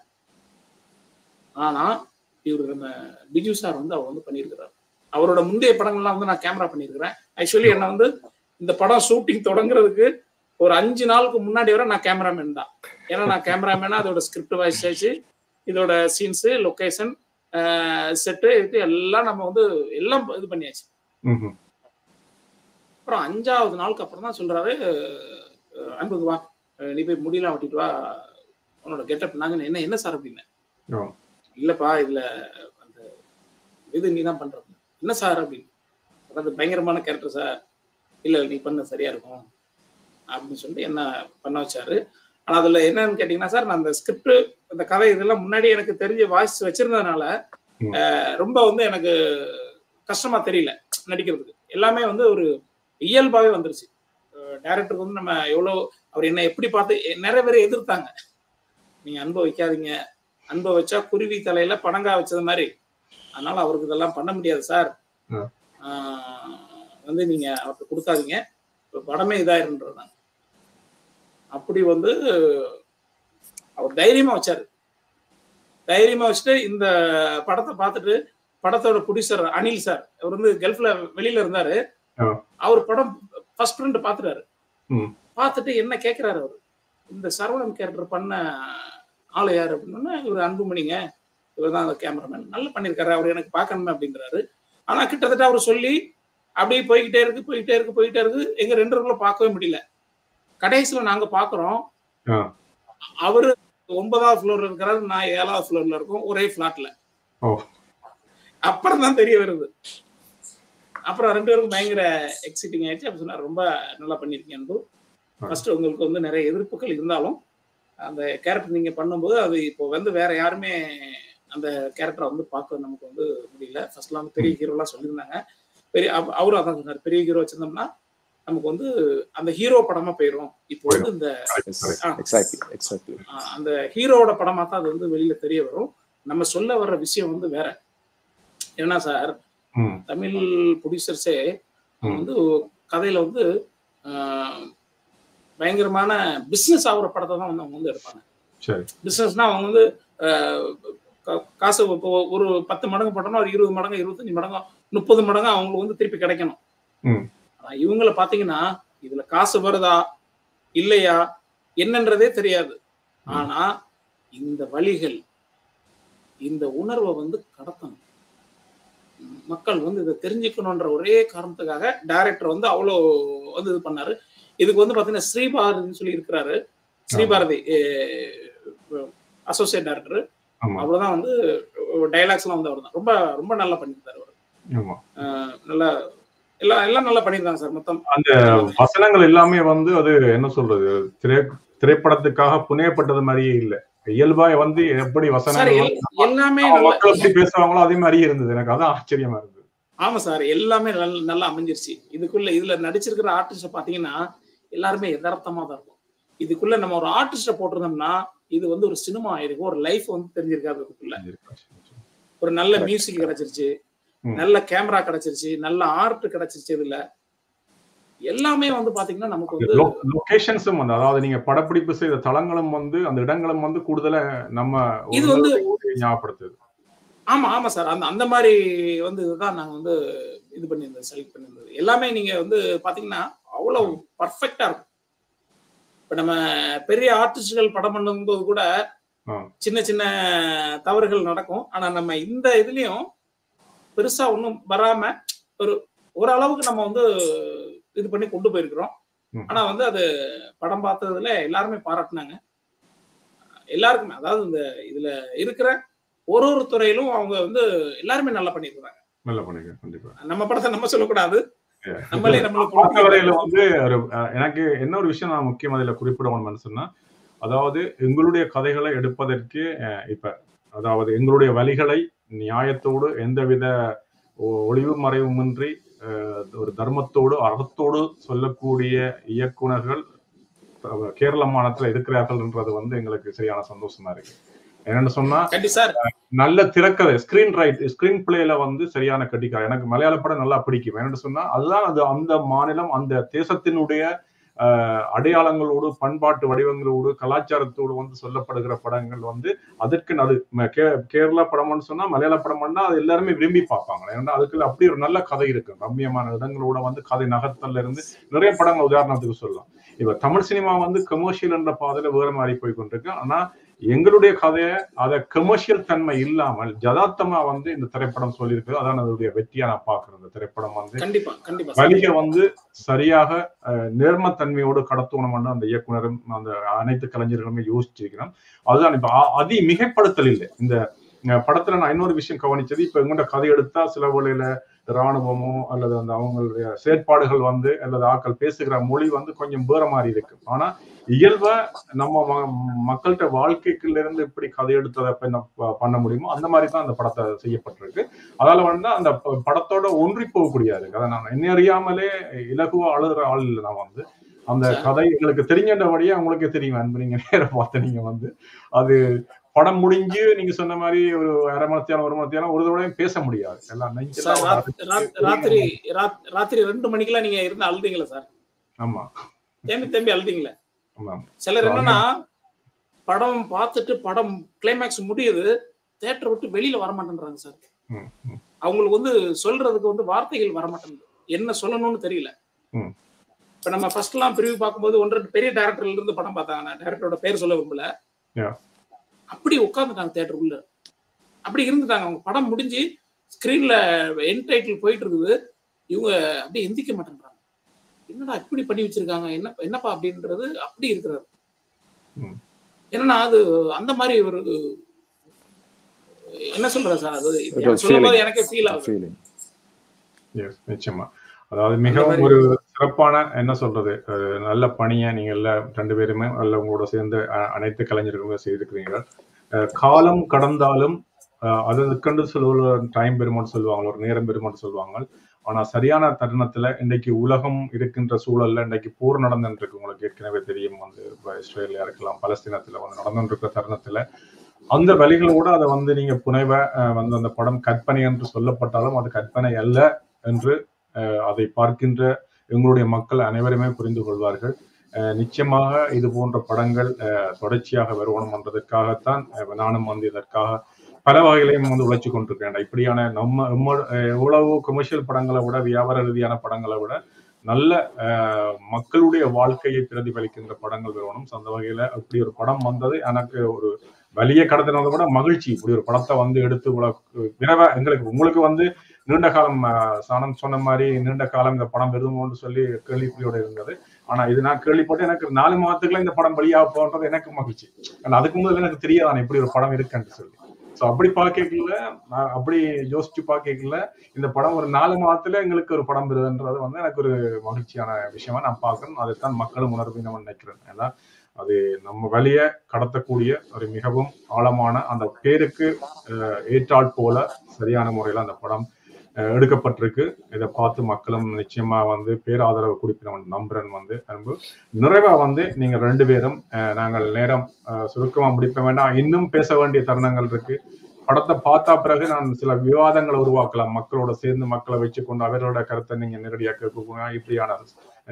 ஆனா இவர் நம்ம பிஜு சார் வந்து அவர் வந்து பண்ணியிருக்கிறார். அவரோட முந்தைய படங்கள்லாம் வந்து நான் கேமரா பண்ணியிருக்கிறேன். ஆக்சுவலி என்ன வந்து இந்த படம் ஷூட்டிங் தொடங்குறதுக்கு ஒரு அஞ்சு நாளுக்கு முன்னாடி வரை நான் கேமராமேன் தான். ஏன்னா நான் கேமராமேனா அதோட ஸ்கிரிப்ட் வாசிச்சாச்சு இதோட சீன்ஸு லொக்கேஷன் செட்டு இது எல்லாம் நம்ம வந்து எல்லாம் இது பண்ணியாச்சு. அப்புறம் அஞ்சாவது நாளுக்கு அப்புறம் தான் சொல்றாரு அன்புக்கு வா நீ போய் முடியலாம் வெட்டிட்டு வா உன்னோட கெட்டப் நாங்க என்ன என்ன சார் அப்படின்னு. இல்லப்பா இதுல அந்த இது நீ தான் பண்ற. என்ன சார் அப்படின்னு. அதாவது பயங்கரமான கேரக்டர் சார் இல்ல நீ பண்ண சரியா இருக்கும். அப்படின்னு சொல்லிட்டு என்ன பண்ண வச்சாரு. ஆனா அதுல என்னன்னு கேட்டீங்கன்னா சார் நான் அந்த ஸ்கிரிப்ட் அந்த கதை இதெல்லாம் முன்னாடி எனக்கு தெரிஞ்ச வாய்ஸ் வச்சிருந்ததுனால ரொம்ப வந்து எனக்கு கஷ்டமா தெரியல நடிக்கிறதுக்கு. எல்லாமே வந்து ஒரு இயல்பாவே வந்துருச்சு. டேரக்டருக்கு வந்து நம்ம எவ்வளவு அவர் என்ன எப்படி பார்த்து நிறைய பேர் எதிர்த்தாங்க. நீங்க அன்பை வைக்காதீங்க. அன்பை வச்சா குருவி தலையில பனங்கா வச்சது மாதிரி. அதனால அவருக்கு இதெல்லாம் பண்ண முடியாது சார். வந்து நீங்க அவருக்கு கொடுக்காதீங்க. இப்ப படமே இதாயிருன்றது நான் அப்படி வந்து அவர் தைரியமா வச்சாரு. தைரியமா வச்சுட்டு இந்த படத்தை பார்த்துட்டு படத்தோட ப்ரொடியூசர் அனில் சார் அவர் வந்து கல்ஃப்ல வெளியில இருந்தாரு. அவர் படம் ஃபர்ஸ்ட் பிரிண்ட் பாத்துட்டாரு. பார்த்துட்டு என்ன கேக்குறாரு அவர்? இந்த சரவணன் கேரக்டர் பண்ண ஆளு யாரு அப்படின்னா இவர் அன்புமணிங்க. இவர் தான் அந்த கேமராமேன் நல்லா பண்ணியிருக்காரு. அவர் எனக்கு பார்க்கணுமே அப்படின்றாரு. ஆனா கிட்டத்தட்ட அவர் சொல்லி அப்படியே போய்கிட்டே இருக்கு போய்கிட்டே இருக்கு போய்கிட்டே இருக்கு. எங்க ரெண்டு பேருக்குள்ள பார்க்கவே முடியல. கடைசியில நாங்க பாக்குறோம். அவரு ஒன்பதாவது ஃப்ளோர்ல இருக்கிறாரு நான் ஏழாவது ஃப்ளோர்ல இருக்கோம் ஒரே ஃபிளாட்ல. அப்புறம் தான் தெரிய வருது. அப்புறம் ரெண்டு பேருக்கும் பயங்கர எக்ஸைட்டிங் ஆயிடுச்சு. அப்படி சொன்னார் ரொம்ப நல்லா பண்ணிருக்கீங்க அன்பு. ஃபர்ஸ்ட் உங்களுக்கு வந்து நிறைய எதிர்ப்புகள் இருந்தாலும் அந்த கேரக்டர் நீங்க பண்ணும்போது அது இப்போ வந்து வேற யாருமே அந்த கேரக்டரை வந்து பார்க்க நமக்கு வந்து முடியல. ஃபர்ஸ்ட்லாம் பெரிய ஹீரோலாம் சொல்லியிருந்தாங்க. பெரிய அவ- அவரும் அதான் சொன்னார். பெரிய ஹீரோ வச்சிருந்தோம்னா நமக்கு வந்து அந்த ஹீரோ படமா போயிடும் இப்போ வந்து இந்த அந்த ஹீரோவோட படமா தான் அது வந்து வெளியில தெரிய வரும். நம்ம சொல்ல வர்ற விஷயம் வந்து வேற. ஏன்னா சார் தமிழ் ப்ரொடியூசர்ஸே. வந்து கதையில வந்து பயங்கரமான பிசினஸ் ஆகுற படத்தை தான் வந்து அவங்க வந்து எடுப்பாங்க. பிசினஸ்னா அவங்க வந்து காசு இப்போ ஒரு பத்து மடங்கு போட்டோம்னா ஒரு இருபது மடங்கு இருபத்தஞ்சு மடங்கு முப்பது மடங்கு அவங்களுக்கு வந்து திருப்பி கிடைக்கணும். ஆனா இவங்கள பாத்தீங்கன்னா இதுல காசு வருதா இல்லையா என்னன்றதே தெரியாது. ஆனா இந்த வழிகள் இந்த உணர்வை வந்து கடத்தணும். மக்கள் வந்து இதை தெரிஞ்சுக்கணுன்ற ஒரே காரணத்துக்காக டைரக்டர் வந்து அவ்வளோ வந்து இது பண்ணாரு. இதுக்கு வந்து பாத்தீங்கன்னா ஸ்ரீபாரதின்னு சொல்லி இருக்கிறாரு. ஸ்ரீபாரதி அசோசியேட் டைரக்டர் அவ்வளவுதான் வந்து டைலாக்ஸ்லாம் வந்து அவர் தான் ரொம்ப ரொம்ப நல்லா பண்ணியிருந்தாரு அவர். நல்லா எல்லாம் எல்லாம் நல்லா பண்ணிருக்காங்க சார் மொத்தம். அந்த வசனங்கள் எல்லாமே வந்து அது என்ன சொல்றது திரை திரைப்படத்துக்காக புனையப்பட்டது மாதிரியே இல்ல. இயல்பா வந்து எப்படி வசனங்கள் எல்- எல்லாமே மக்கள் எப்படி பேசுவாங்களோ அதே மாதிரியே இருந்தது. எனக்கு அதான் ஆச்சரியமா இருந்தது. ஆமா சார் எல்லாமே நல்ல நல்லா அமைஞ்சிருச்சு. இதுக்குள்ள இதுல நடிச்சிருக்கிற ஆர்டிஸ்ட பாத்தீங்கன்னா எல்லாருமே யதார்த்தமா தான் இருக்கும். இதுக்குள்ள நம்ம ஒரு ஆர்டிஸ்ட போட்டிருந்தோம்னா இது வந்து ஒரு சினிமா ஆயிருக்கும். ஒரு லைஃப் வந்து தெரிஞ்சிருக்காது இதுக்குள்ள ஒரு நல்ல மியூசிக் கிடைச்சிருச்சு. நல்ல கேமரா கிடைச்சிருச்சு நல்ல ஆர்ட் கிடைச்சிருச்சு இதுல. எல்லாமே வந்து பாத்தீங்கன்னா நமக்கு வந்து லொகேஷன்ஸும் வந்து அதாவது நீங்க படப்பிடிப்பு செய்த தளங்களும் வந்து அந்த இடங்களும் வந்து கூடுதலா நம்ம இது வந்து ஞாபகப்படுத்துது. ஆமா ஆமா சார். அந்த அந்த மாதிரி வந்து இதுதான் நாங்க வந்து இது பண்ணியிருந்தோம் செலக்ட் பண்ணியிருந்தது எல்லாமே நீங்க வந்து பாத்தீங்கன்னா அவ்வளவு பர்ஃபெக்டா இருக்கும். இப்ப நம்ம பெரிய ஆர்டிஸ்ட்கள் படம் பண்ணும்போது கூட. சின்ன சின்ன தவறுகள் நடக்கும். ஆனா நம்ம இந்த இதுலயும் பெருசா ஒண்ணும் வராம ஒரு ஓரளவுக்கு நம்ம வந்து இது பண்ணி கொண்டு போயிருக்கிறோம். ஆனா வந்து அது படம் பார்த்ததுல எல்லாருமே பாராட்டினாங்க. எல்லாருக்குமே அதாவது இந்த இதுல இருக்கிற ஒரு ஒரு துறையிலும் அவங்க வந்து எல்லாருமே நல்லா பண்ணியிருக்கிறாங்க. நல்ல பண்ணிக்க கண்டிப்பா. நம்ம படத்தை நம்ம சொல்லக்கூடாது. நம்மளே நம்மளுக்கு வந்து எனக்கு என்ன ஒரு விஷயம் நான் முக்கியம் அதில் குறிப்பிடணும்னு சொன்னா அதாவது எங்களுடைய கதைகளை எடுப்பதற்கு இப்ப அதாவது எங்களுடைய வழிகளை நியாயத்தோடு எந்தவித ஒளிவு மறைவுமின்றி ஒரு தர்மத்தோடு அறத்தோடு சொல்லக்கூடிய இயக்குனர்கள் கேரள மாநிலத்துல இருக்கிறார்கள்ன்றது வந்து எங்களுக்கு சரியான சந்தோஷமா இருக்கு. என்னன்னு சொன்னா நல்ல திரைக்கதை ஸ்கிரீன் ரைட் ஸ்கிரீன் பிளேல வந்து சரியான கட்டிக்கார எனக்கு மலையாள படம் நல்லா பிடிக்கும். என்னன்னு சொன்னா அதுதான் அது அந்த மாநிலம் அந்த தேசத்தினுடைய அடையாளங்களோடு பண்பாட்டு வடிவங்களோடு கலாச்சாரத்தோடு வந்து சொல்லப்படுகிற படங்கள் வந்து அதற்கு அது கேரளா படம்னு சொன்னா மலையாள படம்னா அது எல்லாருமே விரும்பி பார்ப்பாங்க. ஏன்னா அதுக்குள்ள அப்படி ஒரு நல்ல கதை இருக்கு. ரம்மியமான இடங்களோட வந்து கதை நகர்த்தல்ல இருந்து நிறைய படங்கள் உதாரணத்துக்கு சொல்லலாம். இப்ப தமிழ் சினிமா வந்து கமர்ஷியல் என்ற பாதையில வேற மாதிரி போய் கொண்டிருக்கு. ஆனா எங்களுடைய கதையை அதை கமர்ஷியல் தன்மை இல்லாமல் யதார்த்தமா வந்து இந்த திரைப்படம் சொல்லியிருக்கு அதான் அதனுடைய வெற்றியா நான் பாக்குறேன் இந்த திரைப்படம் வந்து கண்டிப்பா கண்டிப்பா. சார். வலிக வந்து சரியாக நேர்மத்தன்மையோடு கடத்தணும்னு அந்த இயக்குனரும் அந்த அனைத்து கலைஞர்களுமே யோசிச்சிருக்கிறோம் அதுதான் இப்ப அதி மிகைப்படுத்தல் இல்லை. இந்த படத்துல நான் இன்னொரு விஷயம் கவனிச்சது. இப்ப எங்கள்கிட்ட கதை எடுத்தா சில வேளையில ராணுவமோ அல்லது அந்த அவங்களுடைய செயற்பாடுகள் வந்து அல்லது ஆக்கள் பேசுகிற மொழி வந்து கொஞ்சம் வேற மாதிரி இருக்கு. ஆனா இயல்பா நம்ம மக்கள்கிட்ட வாழ்க்கைக்குள்ள இருந்து எப்படி கதை எடுத்ததை பண்ண முடியுமோ அந்த மாதிரி தான் அந்த படத்தை செய்யப்பட்டிருக்கு. அதால வந்து அந்த படத்தோட ஒன்றி போகக்கூடிய இருக்கு அதை நான் என்ன அறியாமலே இலகுவா அழுகிற ஆள் இல்லை நான் வந்து. அந்த. கதை எங்களுக்கு தெரிஞ்சபடியே உங்களுக்கே தெரியும். அன்பு நீங்க நேர பார்த்து நீங்க வந்து. அது படம் முடிஞ்சு நீங்க சொன்ன மாதிரி ஒரு அரை மணத்தியாலும் ஒரு மணத்தியாலும் ஒரு தடவையும் பேச முடியாது. ராத்திரி ராத்- ராத்திரி ரெண்டு மணிக்கெல்லாம் நீங்க இருந்து அழுதீங்களா சார். ஆமா. தேம்பி தேம்பி அழுதீங்களா. ஆமா. சிலர் என்னன்னா படம் பார்த்துட்டு படம் கிளைமேக்ஸ் முடியுது தேட்டர் விட்டு வெளியில வர மாட்டேன்றாங்க சார் அவங்களுக்கு வந்து சொல்றதுக்கு வந்து வார்த்தைகள் வர மாட்டேங்குது என்ன சொல்லணும்னு தெரியல. இப்ப நம்ம ஃபர்ஸ்ட் எல்லாம் பிரிவு பார்க்கும்போது ஒன்று பெரிய டேரக்டர்ல இருந்து படம் பார்த்தாங்க. நான் டேரக்டரோட பேர் சொல்ல விரும்பல. அப்படி உட்காந்துட்டாங்க தேட்டருக்குள்ள அப்படி இருந்துட்டாங்க. அவங்க படம் முடிஞ்சு ஸ்கிரீன்ல என் டைட்டில் போயிட்டு இருக்குது இவங்க அப்படியே எந்திக்க மாட்டேன்றாங்க. என்னடா இப்படி பண்ணி வச்சிருக்காங்க? என்ன என்னப்பா அப்படின்றது அப்படி இருக்கிறாரு. என்னன்னா அது அந்த மாதிரி ஒரு என்ன சொல்ற சார் அது? It was சொல்லும் போது feeling. எனக்கே ஃபீல் ஆகுது. நிச்சயமா. அதாவது மிகவும் ஒரு சிறப்பான என்ன சொல்றது நல்ல பணியை நீங்க எல்லாம் ரெண்டு பேருமே அல்ல உங்களோட சேர்ந்து அனைத்து கலைஞர்களுமே செய்திருக்கிறீர்கள். காலம் கடந்தாலும் அது கண்டு சொல்ல டைம் பெருமான்னு சொல்லுவாங்க ஒரு நேரம் பெருமான்னு சொல்லுவாங்க. ஆனா சரியான தருணத்துல இன்னைக்கு உலகம் இருக்கின்ற சூழல்ல இன்னைக்கு போர் நடந்துட்டு உங்களுக்கு ஏற்கனவே தெரியும் வந்து இப்போ இஸ்ரேலியா இருக்கலாம் பலஸ்தீனத்துல வந்து நடந்துட்டு இருக்கிற தருணத்துல. அந்த வழிகளோட அதை வந்து நீங்க புனைவ வந்து அந்த படம் கற்பனை என்று சொல்லப்பட்டாலும் அது கற்பனை அல்ல என்று அதை பார்க்கின்ற எங்களுடைய மக்கள் அனைவருமே புரிந்து கொள்வார்கள். அஹ், நிச்சயமாக இது போன்ற படங்கள் அஹ், தொடர்ச்சியாக வருவணும் என்றதற்காகத்தான் நானும் வந்து இதற்காக பல வகைகளையும் வந்து உழைச்சு கொண்டிருக்கேன் இப்படியான நம்ம நம்ம எவ்வளவு கமர்ஷியல் படங்களை விட வியாபார ரீதியான படங்களை விட நல்ல மக்களுடைய வாழ்க்கையை பிரதிபலிக்கின்ற படங்கள் வரணும் அந்த வகையில அப்படி ஒரு படம் வந்தது எனக்கு ஒரு வலிய கடத்தினதை விட மகிழ்ச்சி. இப்படி ஒரு படத்தை வந்து எடுத்து இவ்வளவு விரைவா எங்களுக்கு உங்களுக்கு வந்து நீண்ட காலம் சனம் சாணம் சொன்ன மாதிரி நீண்ட காலம் இந்த படம் வருமோன்னு சொல்லி கேள்விக்குறியோட இருந்தது. ஆனா இது நான் கேள்விப்பட்டு எனக்கு நாலு மாதத்துக்குள்ள இந்த படம் வெளியாக போன்றது எனக்கு மகிழ்ச்சி. ஆனால் அதுக்கு முதல்ல எனக்கு தெரியாதான் இப்படி ஒரு படம் இருக்குன்னு சொல்லி. ஸோ அப்படி பார்க்கல நான் அப்படி யோசிச்சு பார்க்கல இந்த படம் ஒரு நாலு மாதத்துல எங்களுக்கு ஒரு படம் வருதுன்றது வந்து எனக்கு ஒரு மகிழ்ச்சியான விஷயமா நான் பார்க்கணும் அதைத்தான் மக்களும் உணர்வு நம்ம நினைக்கிறேன் ஏன்னா அது நம்ம வழிய கடத்தக்கூடிய ஒரு மிகவும் ஆழமான அந்த பேருக்கு ஏற்றால் போல சரியான முறையில அந்த படம் எடுக்கப்பட்டிருக்கு. இதை பார்த்து மக்களும் நிச்சயமா வந்து பேராதரவு கொடுப்பினவன் நம்புறன் வந்து அன்பு. நிறைவா வந்து நீங்க ரெண்டு பேரும் நாங்கள் நேரம் சுருக்கமா முடிப்ப வேண்டாம் இன்னும் பேச வேண்டிய தருணங்கள் இருக்கு. படத்தை பார்த்தா பிறகு நான் சில விவாதங்களை உருவாக்கலாம். மக்களோட சேர்ந்து மக்களை வச்சுக்கொண்டு அவர்களோட கருத்தை நீங்க நேரடியாக கேட்க இப்படியான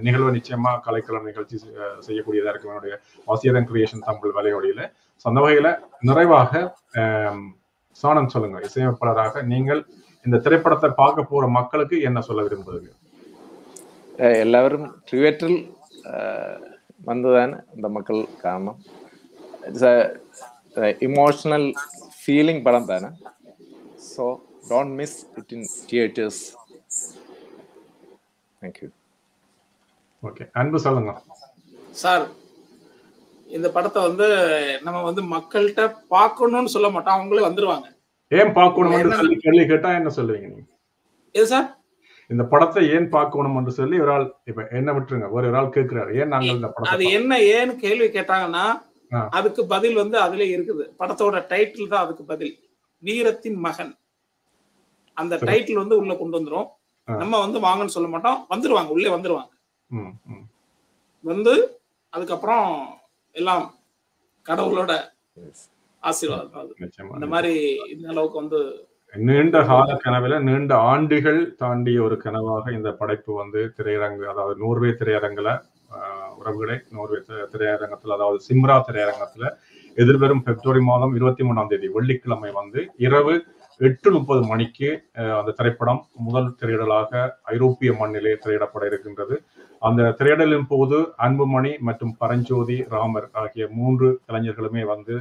நிகழ்வு நிச்சயமா கலைக்கலம் நிகழ்ச்சி செய்யக்கூடியதா இருக்கும் என்னுடைய வாசியதன் கிரியேஷன் தமிழ் வலையொலியில. சொந்த அந்த வகையில நிறைவாக சாணம் சொல்லுங்க இசையமைப்பாளராக நீங்கள் இந்த திரைப்படத்தை பார்க்க போற மக்களுக்கு என்ன சொல்ல விரும்புறீங்க எல்லாரும் தியேட்டரில் வந்துதான் இந்த மக்கள் காரணம். இட்ஸ் இமோஷனல் ஃபீலிங் படம் தானே. So don't miss it in theatres thank you okay Anbu சொல்லுங்க. சார் இந்த படத்தை வந்து நம்ம வந்து மக்கள்கிட்ட பார்க்கணும்னு சொல்ல மாட்டோம். அவங்களே வந்துருவாங்க. ஏன் பார்க்கணும் சொல்லி கேள்வி கேட்டா என்ன சொல்லுவீங்க நீங்க? சார்? இந்த படத்தை ஏன் பார்க்கணும் என்று சொல்லி ஒரு ஆள் இப்ப என்ன விட்டுருங்க ஒரு ஆள் கேட்கிறாரு. ஏன் நாங்கள் இந்த அது படத்தை என்ன ஏன்னு கேள்வி கேட்டாங்கன்னா. அதுக்கு பதில் வந்து அதுல இருக்குது. படத்தோட டைட்டில் தான் அதுக்கு பதில். வீரத்தின் மகன். அந்த. டைட்டில் வந்து உள்ள கொண்டு வந்துரும். நம்ம வந்து வாங்கன்னு சொல்ல மாட்டோம். வந்துருவாங்க உள்ளே வந்துருவாங்க. வந்து அதுக்கப்புறம் எல்லாம் கடவுளோட ஆசீர்வாதம் அது நிச்சயமா இந்த மாதிரி இந்த அளவுக்கு வந்து நீண்ட கால கனவுல நீண்ட ஆண்டுகள் தாண்டிய ஒரு கனவாக இந்த படைப்பு வந்து திரையரங்கு அதாவது நோர்வே திரையரங்குல உறவுகளே நோர்வே திரையரங்கத்துல அதாவது சிம்ரா திரையரங்கத்துல எதிர்வரும் பிப்ரவரி மாதம் இருபத்தி மூணாம் தேதி வெள்ளிக்கிழமை வந்து இரவு எட்டு முப்பது மணிக்கு அந்த திரைப்படம் முதல் திரையிடலாக ஐரோப்பிய மண்ணிலே திரையிடப்பட இருக்கின்றது. அந்த திரையிடலின் போது அன்புமணி மற்றும் பரஞ்சோதி ராமர் ஆகிய மூன்று கலைஞர்களுமே வந்து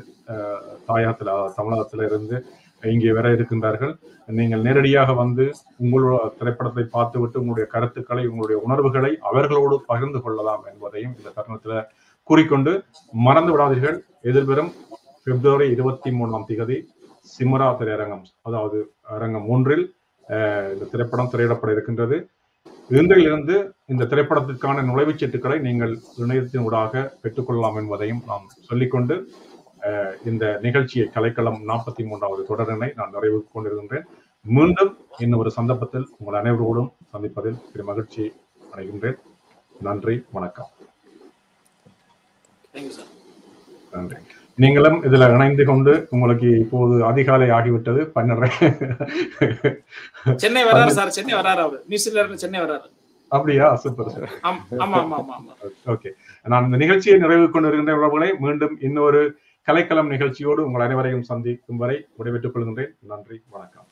தாயகத்தில் தமிழகத்தில் இருந்து இங்கே வர இருக்கின்றார்கள். நீங்கள் நேரடியாக வந்து உங்களோட திரைப்படத்தை பார்த்துவிட்டு உங்களுடைய கருத்துக்களை உங்களுடைய உணர்வுகளை அவர்களோடு பகிர்ந்து கொள்ளலாம் என்பதையும் இந்த தருணத்தில் கூறிக்கொண்டு மறந்து விடாதீர்கள். எதிர்வரும் பிப்ரவரி இருபத்தி மூணாம் தேதி சிம்மரா திரையரங்கம் அதாவது அரங்கம் ஒன்றில் இந்த திரைப்படம் திரையிடப்பட இருக்கின்றது. இன்றிலிருந்து இந்த திரைப்படத்திற்கான நுழைவுச் சீட்டுகளை நீங்கள் இணையத்தின் ஊடாக பெற்றுக்கொள்ளலாம் என்பதையும் நாம் சொல்லிக்கொண்டு இந்த நிகழ்ச்சியை கலைக்களம் நாற்பத்தி மூன்றாவது தொடரினை நான் நிறைவு கொண்டிருக்கின்றேன். மீண்டும் இன்னும் ஒரு சந்தர்ப்பத்தில் உங்கள் அனைவரோடும் சந்திப்பதில் பெரும் மகிழ்ச்சி அடைகின்றேன். நன்றி வணக்கம். நன்றி. நீங்களும் இதுல இணைந்து கொண்டு உங்களுக்கு இப்போது அதிகாலை ஆகிவிட்டது. பன்னெண்டரை. சென்னை வராரு சார் சென்னை வராரு அவர். நியூசிலாந்து சென்னை வராரு. அப்படியா? சூப்பர் சார் ஆம்- ஆமா ஆமா ஆமா ஆமா. ஓகே. நான் இந்த நிகழ்ச்சியை நிறைவு கொண்டு வருகின்ற உறவுகளை. மீண்டும் இன்னொரு கலைக்களம் நிகழ்ச்சியோடு உங்கள் அனைவரையும் சந்திக்கும் வரை விடைபெற்றுக் கொள்கின்றேன். நன்றி வணக்கம்.